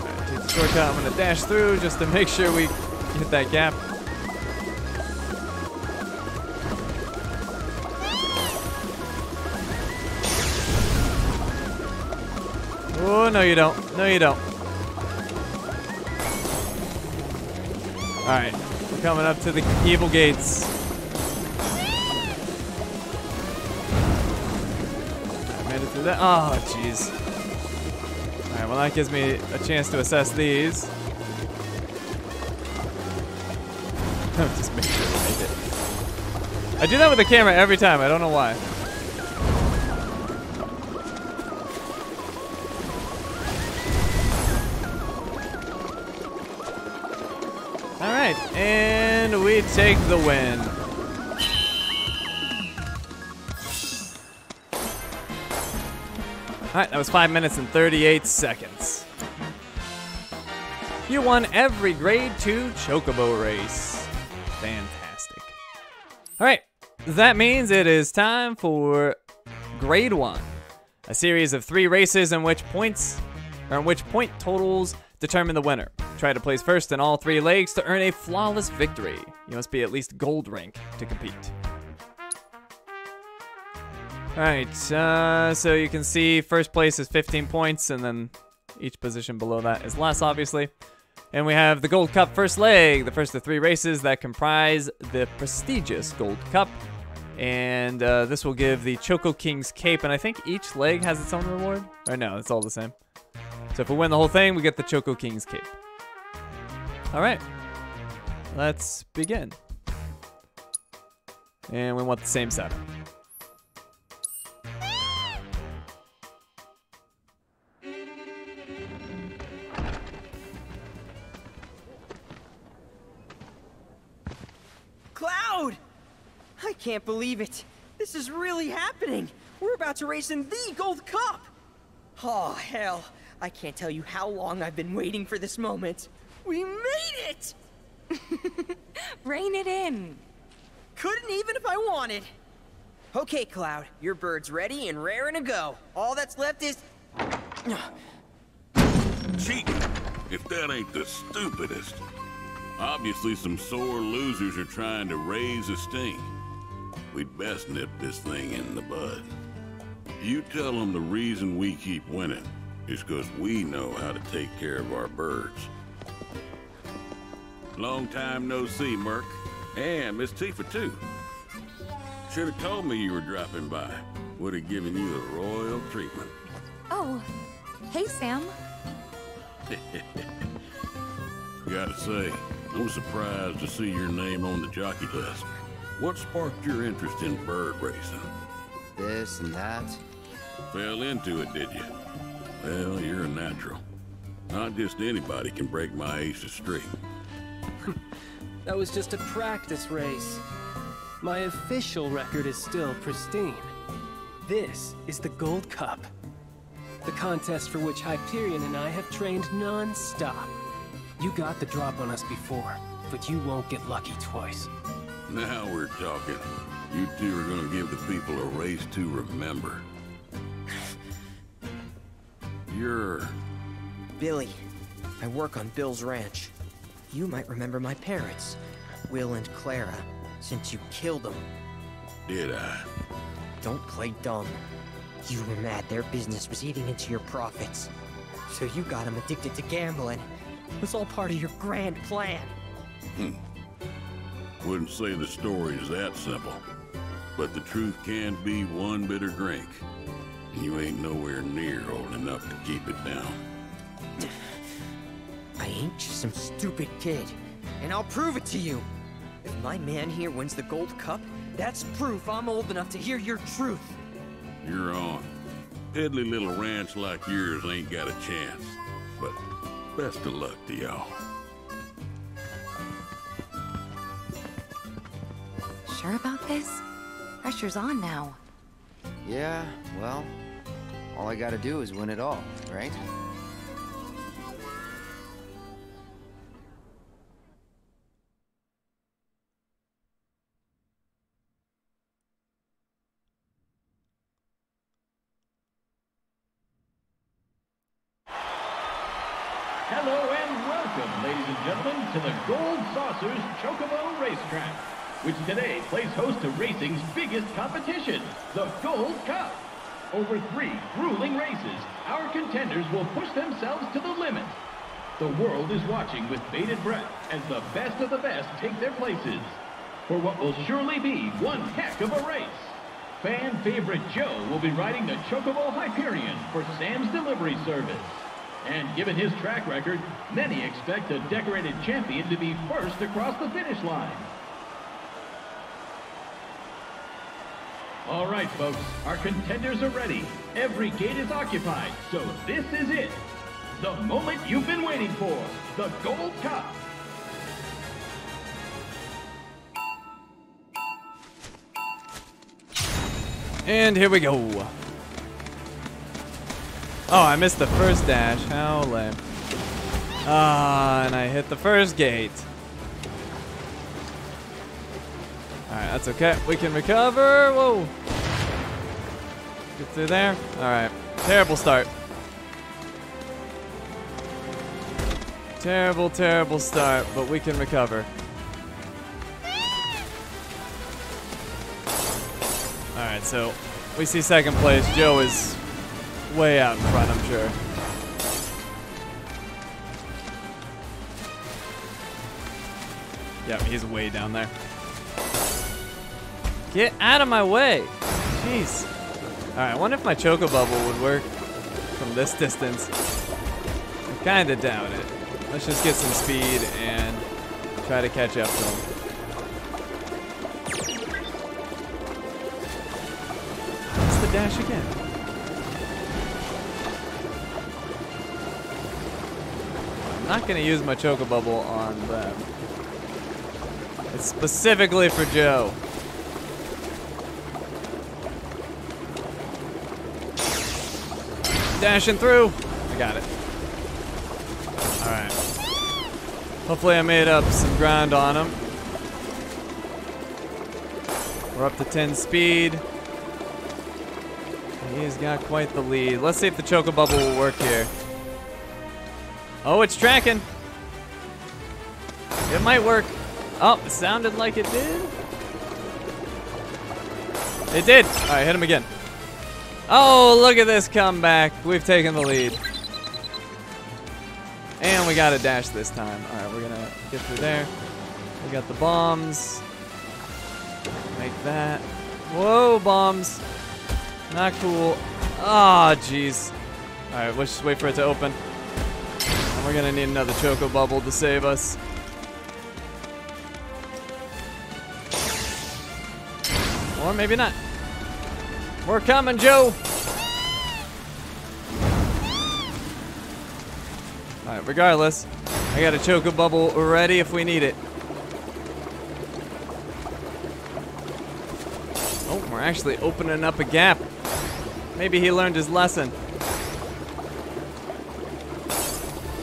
Alright, take the shortcut. I'm gonna dash through just to make sure we hit that gap. No you don't. No you don't. Alright, we're coming up to the evil gates. I made it through that. Oh, jeez. Alright, well that gives me a chance to assess these. Just make sure to make it. I do that with the camera every time. I don't know why. Take the win. All right, that was 5 minutes and 38 seconds. You won every grade 2 Chocobo race. Fantastic. All right, that means it is time for grade 1, a series of 3 races in which points or in which point totals determine the winner. Try to place first in all 3 legs to earn a flawless victory. You must be at least gold rank to compete. Alright, uh, so you can see first place is 15 points, and then each position below that is less, obviously. And we have the Gold Cup first leg, the first of three races that comprise the prestigious Gold Cup. And uh, this will give the Choco King's cape, and I think each leg has its own reward. Or no, it's all the same. So if we win the whole thing, we get the Choco King's cape. Alright, let's begin. And we want the same setup. Cloud! I can't believe it. This is really happening. We're about to race in the Gold Cup. Oh, hell. I can't tell you how long I've been waiting for this moment. We made it! Rein it in. Couldn't even if I wanted. Okay, Cloud, your bird's ready and raring to go. All that's left is... Cheating, if that ain't the stupidest. Obviously, some sore losers are trying to raise a stink. We'd best nip this thing in the bud. You tell them the reason we keep winning is because we know how to take care of our birds. Long time no see, Merc. And Miss Tifa, too. Should have told me you were dropping by. Would have given you the royal treatment. Oh, hey, Sam. Gotta say, I'm surprised to see your name on the jockey list. What sparked your interest in bird racing? This and that. Fell into it, did you? Well, you're a natural. Not just anybody can break my ace of streak. That was just a practice race. My official record is still pristine. This is the Gold Cup. The contest for which Hyperion and I have trained non-stop. You got the drop on us before, but you won't get lucky twice. Now we're talking. You two are gonna give the people a race to remember. You're... Billy, I work on Bill's ranch. You might remember my parents, Will and Clara, since you killed them. Did I? Don't play dumb. You were mad their business was eating into your profits. So you got them addicted to gambling. It was all part of your grand plan. Hmm. Wouldn't say the story is that simple. But the truth can be one bitter drink. You ain't nowhere near old enough to keep it down. I ain't just some stupid kid. And I'll prove it to you. If my man here wins the gold cup, that's proof I'm old enough to hear your truth. You're on. Piddly little ranch like yours ain't got a chance. But best of luck to y'all. Sure about this? Pressure's on now. Yeah, well, all I gotta do is win it all, right? To the Gold Saucers Chocobo Racetrack, which today plays host to racing's biggest competition, the Gold Cup. Over three grueling races, our contenders will push themselves to the limit. The world is watching with bated breath as the best of the best take their places for what will surely be one heck of a race. Fan favorite Joe will be riding the Chocobo Hyperion for Sam's Delivery Service. And given his track record, many expect a decorated champion to be first across the finish line. All right, folks, our contenders are ready. Every gate is occupied, so this is it. The moment you've been waiting for, the Gold Cup. And here we go. Oh, I missed the first dash. How lame. Ah, and I hit the first gate. Alright, that's okay. We can recover. Whoa. Get through there. Alright. Terrible start. Terrible, terrible start, but we can recover. Alright, so we see second place. Joe is way out in front, I'm sure. Yep, he's way down there. Get out of my way. Jeez. Alright, I wonder if my Choco Bubble would work from this distance. I kinda doubt it. Let's just get some speed and try to catch up to him. Not gonna use my Choco Bubble on them. It's specifically for Joe. Dashing through. I got it. Alright. Hopefully I made up some ground on him. We're up to 10 speed. He's got quite the lead. Let's see if the Choco Bubble will work here. Oh, it's tracking. It might work. Oh, it sounded like it did. It did. All right, hit him again. Oh, look at this comeback. We've taken the lead. And we got a dash this time. All right, we're going to get through there. We got the bombs. Make that. Whoa, bombs. Not cool. Ah, oh, jeez. All right, let's just wait for it to open. We're to need another Choco Bubble to save us. Or maybe not. We're coming, Joe. All right, regardless, I got a Choco Bubble ready if we need it. Oh, we're actually opening up a gap. Maybe he learned his lesson.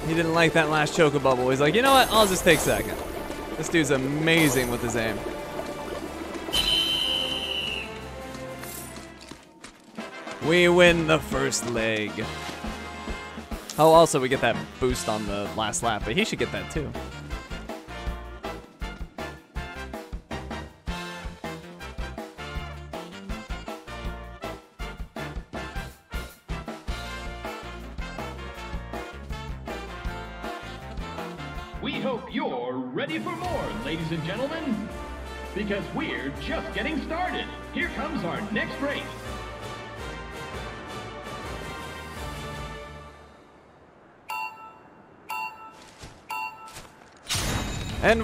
He didn't like that last Choco Bubble. He's like, you know what? I'll just take second. This dude's amazing with his aim. We win the first leg. Oh, also we get that boost on the last lap, but he should get that too.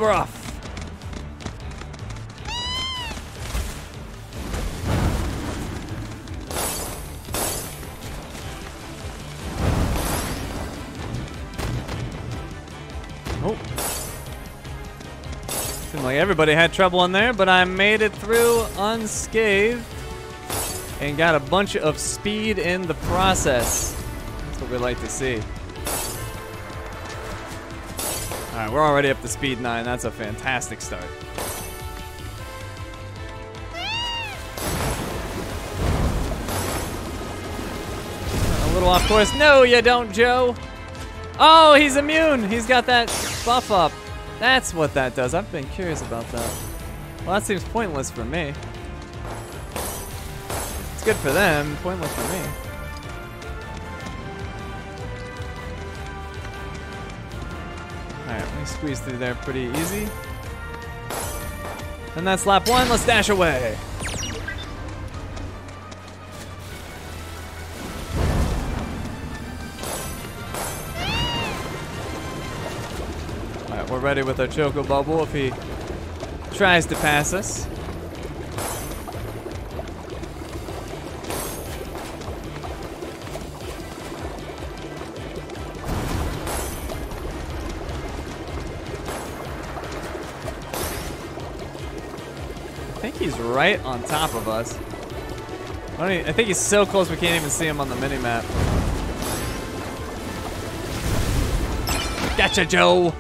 We're off. Oh. Seemed like everybody had trouble in there, but I made it through unscathed and got a bunch of speed in the process. That's what we like to see. All right, we're already up to speed nine. That's a fantastic start. A little off course. No, you don't, Joe. Oh, he's immune. He's got that buff up. That's what that does. I've been curious about that. Well, that seems pointless for me. It's good for them, pointless for me. Squeeze through there pretty easy. And that's lap one. Let's dash away. Alright, we're ready with our Choco Bubble if he tries to pass us. Right on top of us. I, even, I think he's so close we can't even see him on the mini map. Gotcha, Joe.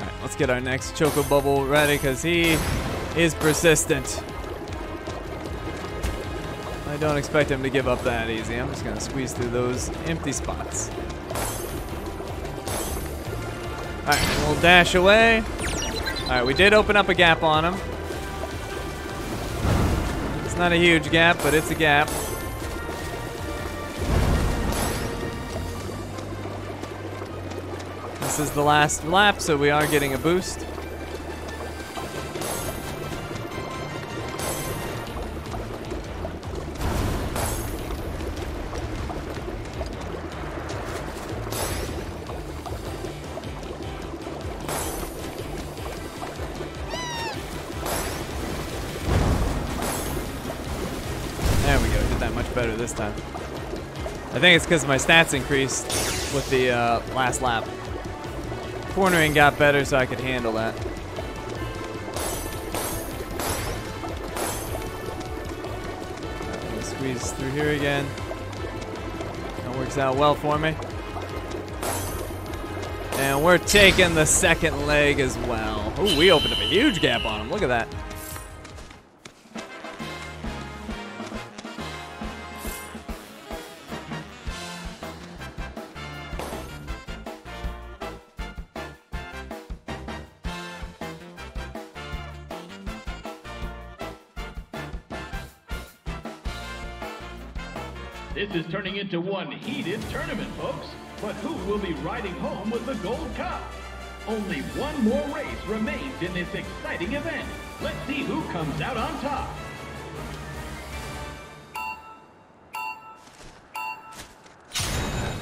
Alright, let's get our next Choco Bubble ready because he is persistent. I don't expect him to give up that easy. I'm just gonna squeeze through those empty spots. Alright, we'll dash away. Alright, we did open up a gap on him. It's not a huge gap, but it's a gap. This is the last lap, so we are getting a boost. Think it's because my stats increased with the uh, last lap. Cornering got better so I could handle that. Squeeze through here again. That works out well for me. And we're taking the second leg as well. Ooh, we opened up a huge gap on him. Look at that. Into one heated tournament, folks. But who will be riding home with the Gold Cup? Only one more race remains in this exciting event. Let's see who comes out on top.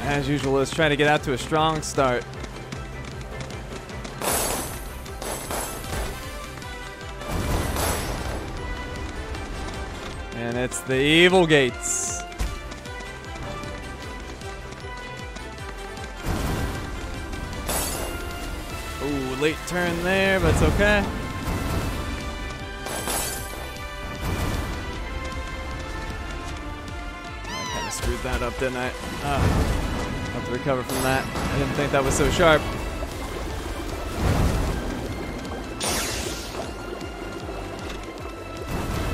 As usual, let's try to get out to a strong start. And it's the evil gates. Late turn there, but it's okay. I kind of screwed that up, didn't I? Ah, have to recover from that. I didn't think that was so sharp.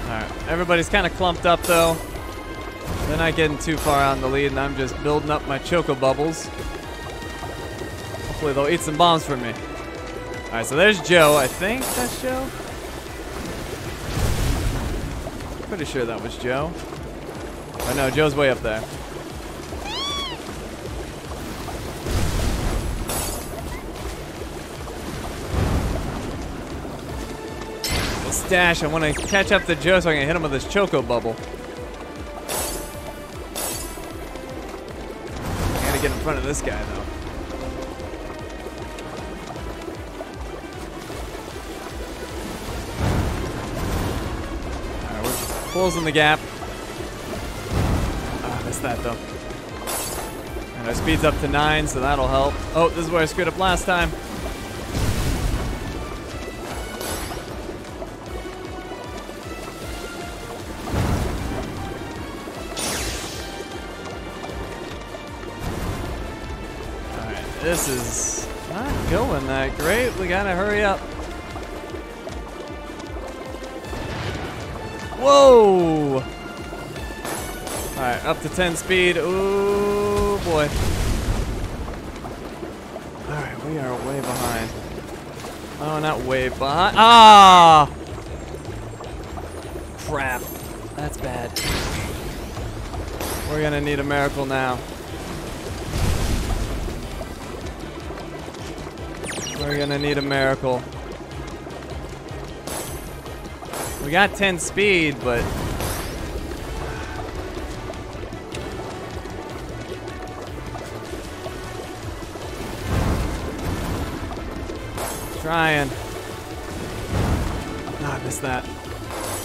Alright, everybody's kind of clumped up though. They're not getting too far on the lead, and I'm just building up my choco bubbles. Hopefully they'll eat some bombs for me. Alright, so there's Joe. I think that's Joe. Pretty sure that was Joe. Oh no, Joe's way up there. Stash, I want to catch up to Joe so I can hit him with this choco bubble. I gotta get in front of this guy though. Closing the gap. Ah, missed that though. And our speed's up to nine, so that'll help. Oh, this is where I screwed up last time. This is not going that great. We gotta hurry up. Whoa! Alright, up to 10 speed. Ooh, boy. Alright, we are way behind. Oh, not way behind. Ah! Crap. That's bad. We're gonna need a miracle now. We're gonna need a miracle. We got 10 speed, but trying. Ah, I missed that.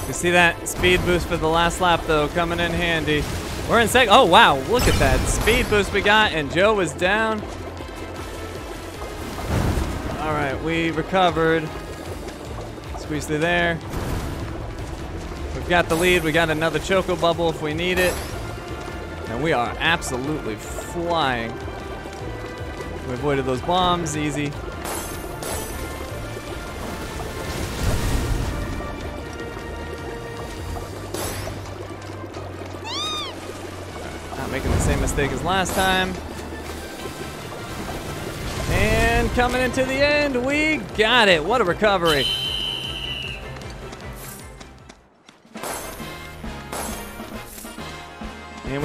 You see that speed boost for the last lap though, coming in handy. We're in second. Oh wow, look at that speed boost we got, and Joe was down. All right, we recovered. Squeeze through there. We've got the lead. We got another choco bubble if we need it. And we are absolutely flying. We avoided those bombs, easy. Not making the same mistake as last time. And coming into the end, we got it. What a recovery.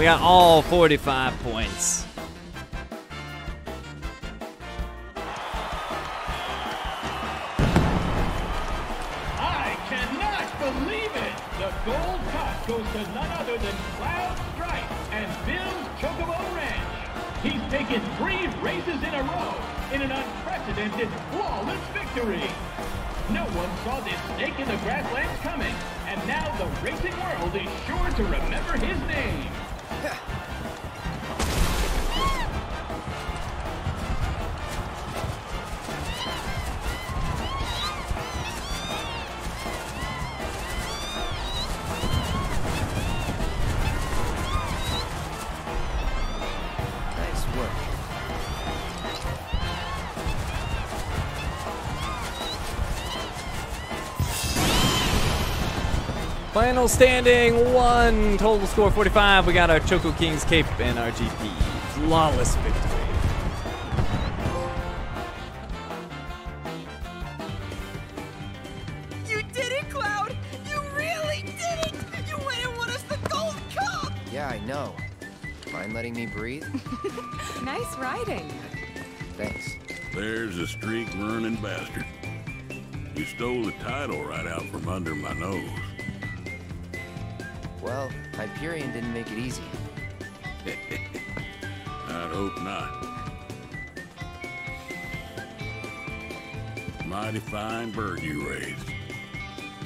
We got all 45 points. I cannot believe it! The Gold Cup goes to none other than Cloud Strife and Bill's Chocobo Ranch. He's taken three races in a row in an unprecedented, flawless victory. No one saw this snake in the grasslands coming, and now the racing world is sure to remember his name. Work. Final standing one, total score 45. We got our Choco King's cape and our GP. Flawless victory. You did it, Cloud! You really did it! You went and won us the Gold Cup! Yeah, I know. Mind letting me breathe? Nice riding. Thanks. There's a streak running bastard. You stole the title right out from under my nose. Well, Hyperion didn't make it easy. I'd hope not. Mighty fine bird you raised.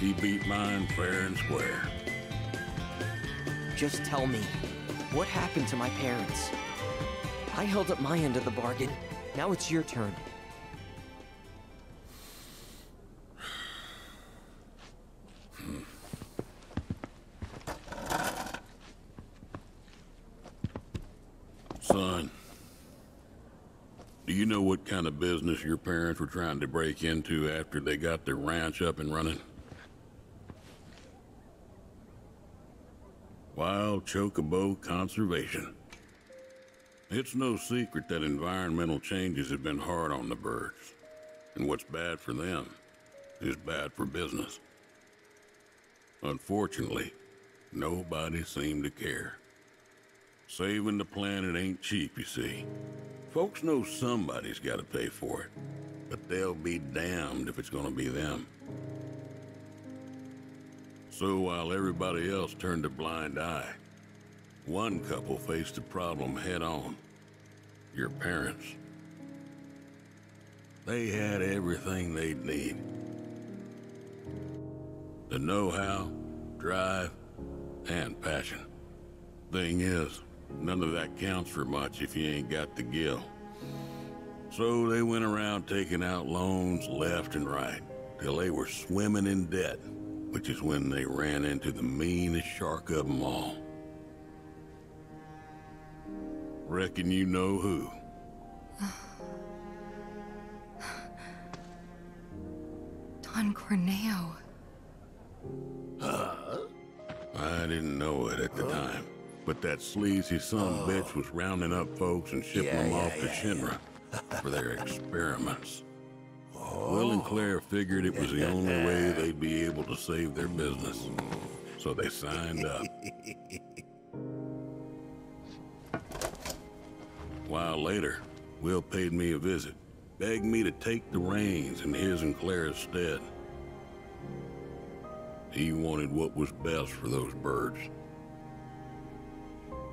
He beat mine fair and square. Just tell me, what happened to my parents? I held up my end of the bargain. Now it's your turn. Kind of business your parents were trying to break into after they got their ranch up and running? Wild Chocobo Conservation. It's no secret that environmental changes have been hard on the birds. And what's bad for them is bad for business. Unfortunately, nobody seemed to care. Saving the planet ain't cheap, you see. Folks know somebody's got to pay for it, but they'll be damned if it's gonna be them. So while everybody else turned a blind eye, one couple faced the problem head on. Your parents. They had everything they'd need. The know-how, drive, and passion. Thing is, none of that counts for much if you ain't got the gil. So they went around taking out loans left and right, till they were swimming in debt, which is when they ran into the meanest shark of them all. Reckon you know who. Don Corneo. Huh? I didn't know it at the time, but that sleazy son bitch oh. was rounding up folks and shipping them off to Shinra for their experiments. Will and oh. Claire figured it was the only way they'd be able to save their business, so they signed up. A while later, Will paid me a visit, begged me to take the reins in his and Claire's stead. He wanted what was best for those birds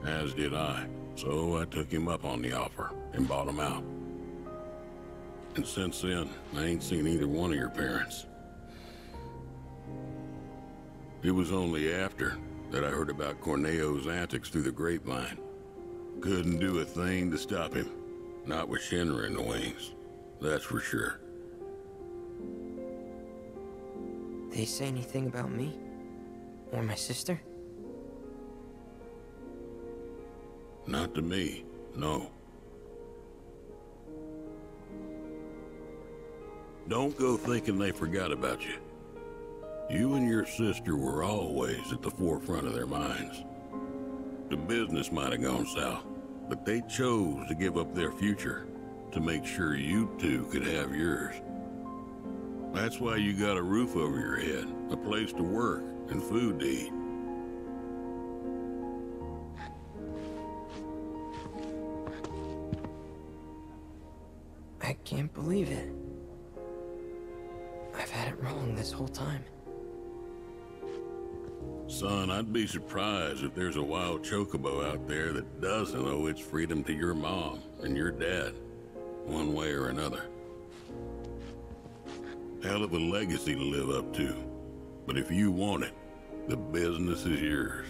as did I. So I took him up on the offer and bought him out. And since then, I ain't seen either one of your parents. It was only after that I heard about Corneo's antics through the grapevine. Couldn't do a thing to stop him. Not with Shinra in the wings, that's for sure. They say anything about me? Or my sister? Not to me, no. Don't go thinking they forgot about you. You and your sister were always at the forefront of their minds. The business might have gone south, but they chose to give up their future to make sure you two could have yours. That's why you got a roof over your head, a place to work, and food to eat. I can't believe it. I've had it wrong this whole time. Son, I'd be surprised if there's a wild chocobo out there that doesn't owe its freedom to your mom and your dad, one way or another. Hell of a legacy to live up to, but if you want it, the business is yours.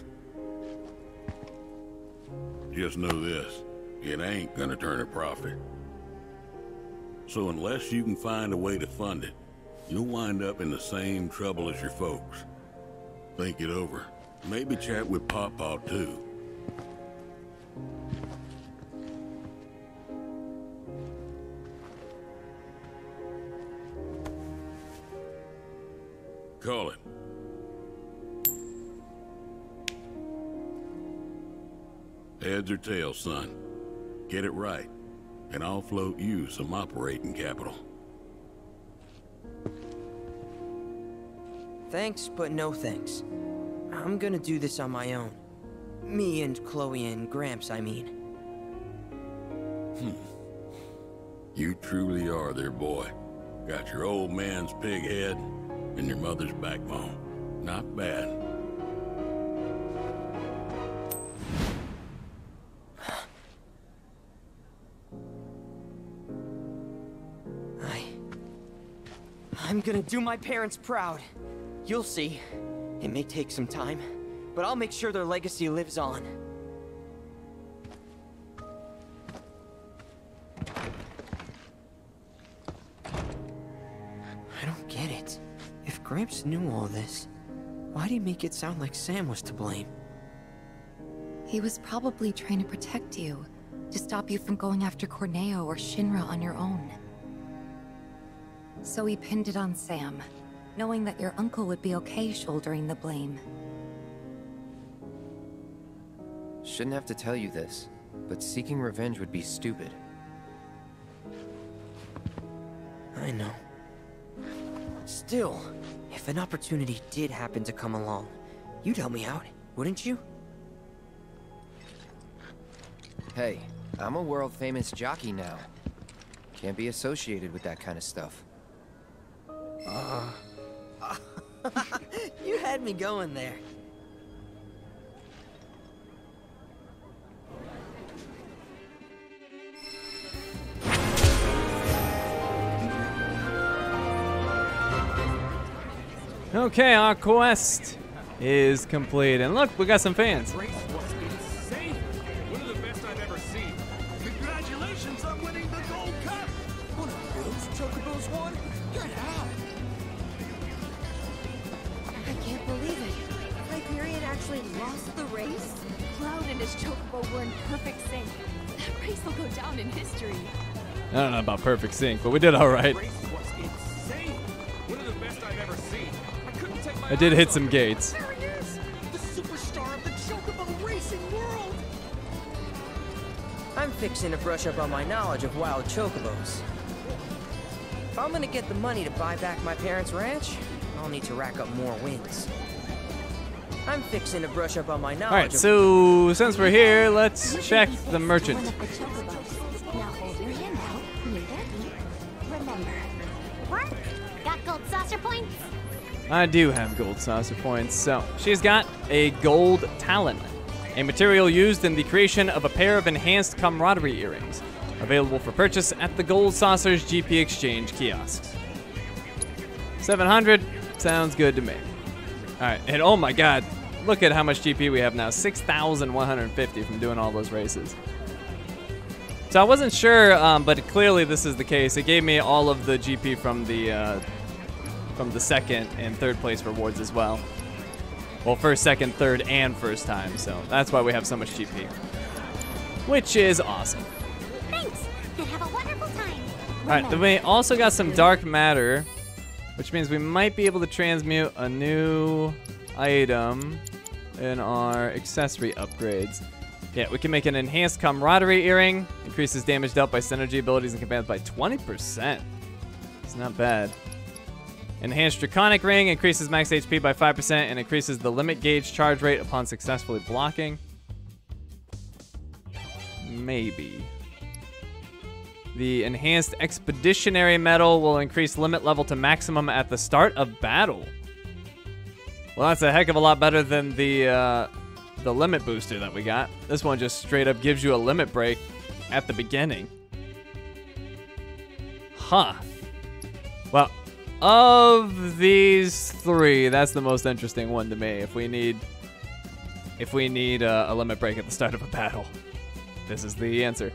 Just know this, it ain't gonna turn a profit. So unless you can find a way to fund it, you'll wind up in the same trouble as your folks. Think it over. Maybe chat with Pawpaw too. Call it. Heads or tails, son. Get it right, and I'll float you some operating capital. Thanks, but no thanks. I'm gonna do this on my own. Me and Chloe and Gramps, I mean. Hmm. You truly are their boy. Got your old man's pig head and your mother's backbone. Not bad. I'm gonna do my parents proud. You'll see. It may take some time, but I'll make sure their legacy lives on. I don't get it. If Gramps knew all this, why'd he make it sound like Sam was to blame? He was probably trying to protect you, to stop you from going after Corneo or Shinra on your own. So he pinned it on Sam, knowing that your uncle would be okay shouldering the blame. Shouldn't have to tell you this, but seeking revenge would be stupid. I know. Still, if an opportunity did happen to come along, you'd help me out, wouldn't you? Hey, I'm a world-famous jockey now. Can't be associated with that kind of stuff. Uh... you had me going there. Okay, our quest is complete. And look, we got some fans. The race? Cloud and his chocobo were in perfect sync. That race will go down in history. I don't know about perfect sync, but we did all right. Race was insane. One of the best I've ever seen. I couldn't take my I did hit some gates. There he is, the superstar of the chocobo racing world. I'm fixing to brush up on my knowledge of wild chocobos. If I'm gonna get the money to buy back my parents' ranch, I'll need to rack up more wins. I'm fixing to brush up on my knowledge All right, so since we're here, let's check the merchant. One of the chocobos. Now hold your hand out. Remember. Work. Got gold saucer points? I do have gold saucer points. So she's got a gold talon, a material used in the creation of a pair of enhanced camaraderie earrings, available for purchase at the Gold Saucers GP Exchange kiosks. 700 sounds good to me. All right, and oh my God, look at how much GP we have now 6,150 from doing all those races. So I wasn't sure, um, but clearly this is the case. It gave me all of the GP from the uh, from the second and third place rewards as well. Well, first, second, third, and first time, so that's why we have so much GP. Which is awesome. Thanks. And have a wonderful time. Alright, then we also got some dark matter, which means we might be able to transmute a new item in our accessory upgrades. Yeah, we can make an enhanced camaraderie earring, increases damage dealt by synergy abilities and commands by 20%. It's not bad. Enhanced Draconic Ring increases max HP by 5% and increases the limit gauge charge rate upon successfully blocking. Maybe. The Enhanced Expeditionary Medal will increase limit level to maximum at the start of battle. Well, that's a heck of a lot better than the uh, the limit booster that we got. This one just straight up gives you a limit break at the beginning. Huh. Well, of these three, that's the most interesting one to me. If we need, if we need a, a limit break at the start of a battle, this is the answer.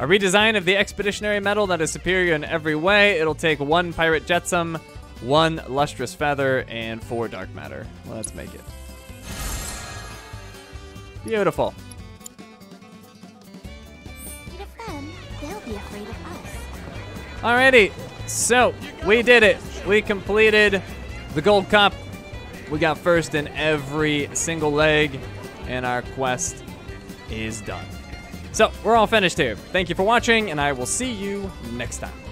A redesign of the Expeditionary Medal that is superior in every way. It'll take one Pirate Jetsam, one Lustrous Feather, and four Dark Matter. Let's make it. Beautiful. Friend, they'll be afraid of us. Alrighty, so we did it. We completed the Gold Cup. We got first in every single leg, and our quest is done. So we're all finished here. Thank you for watching, and I will see you next time.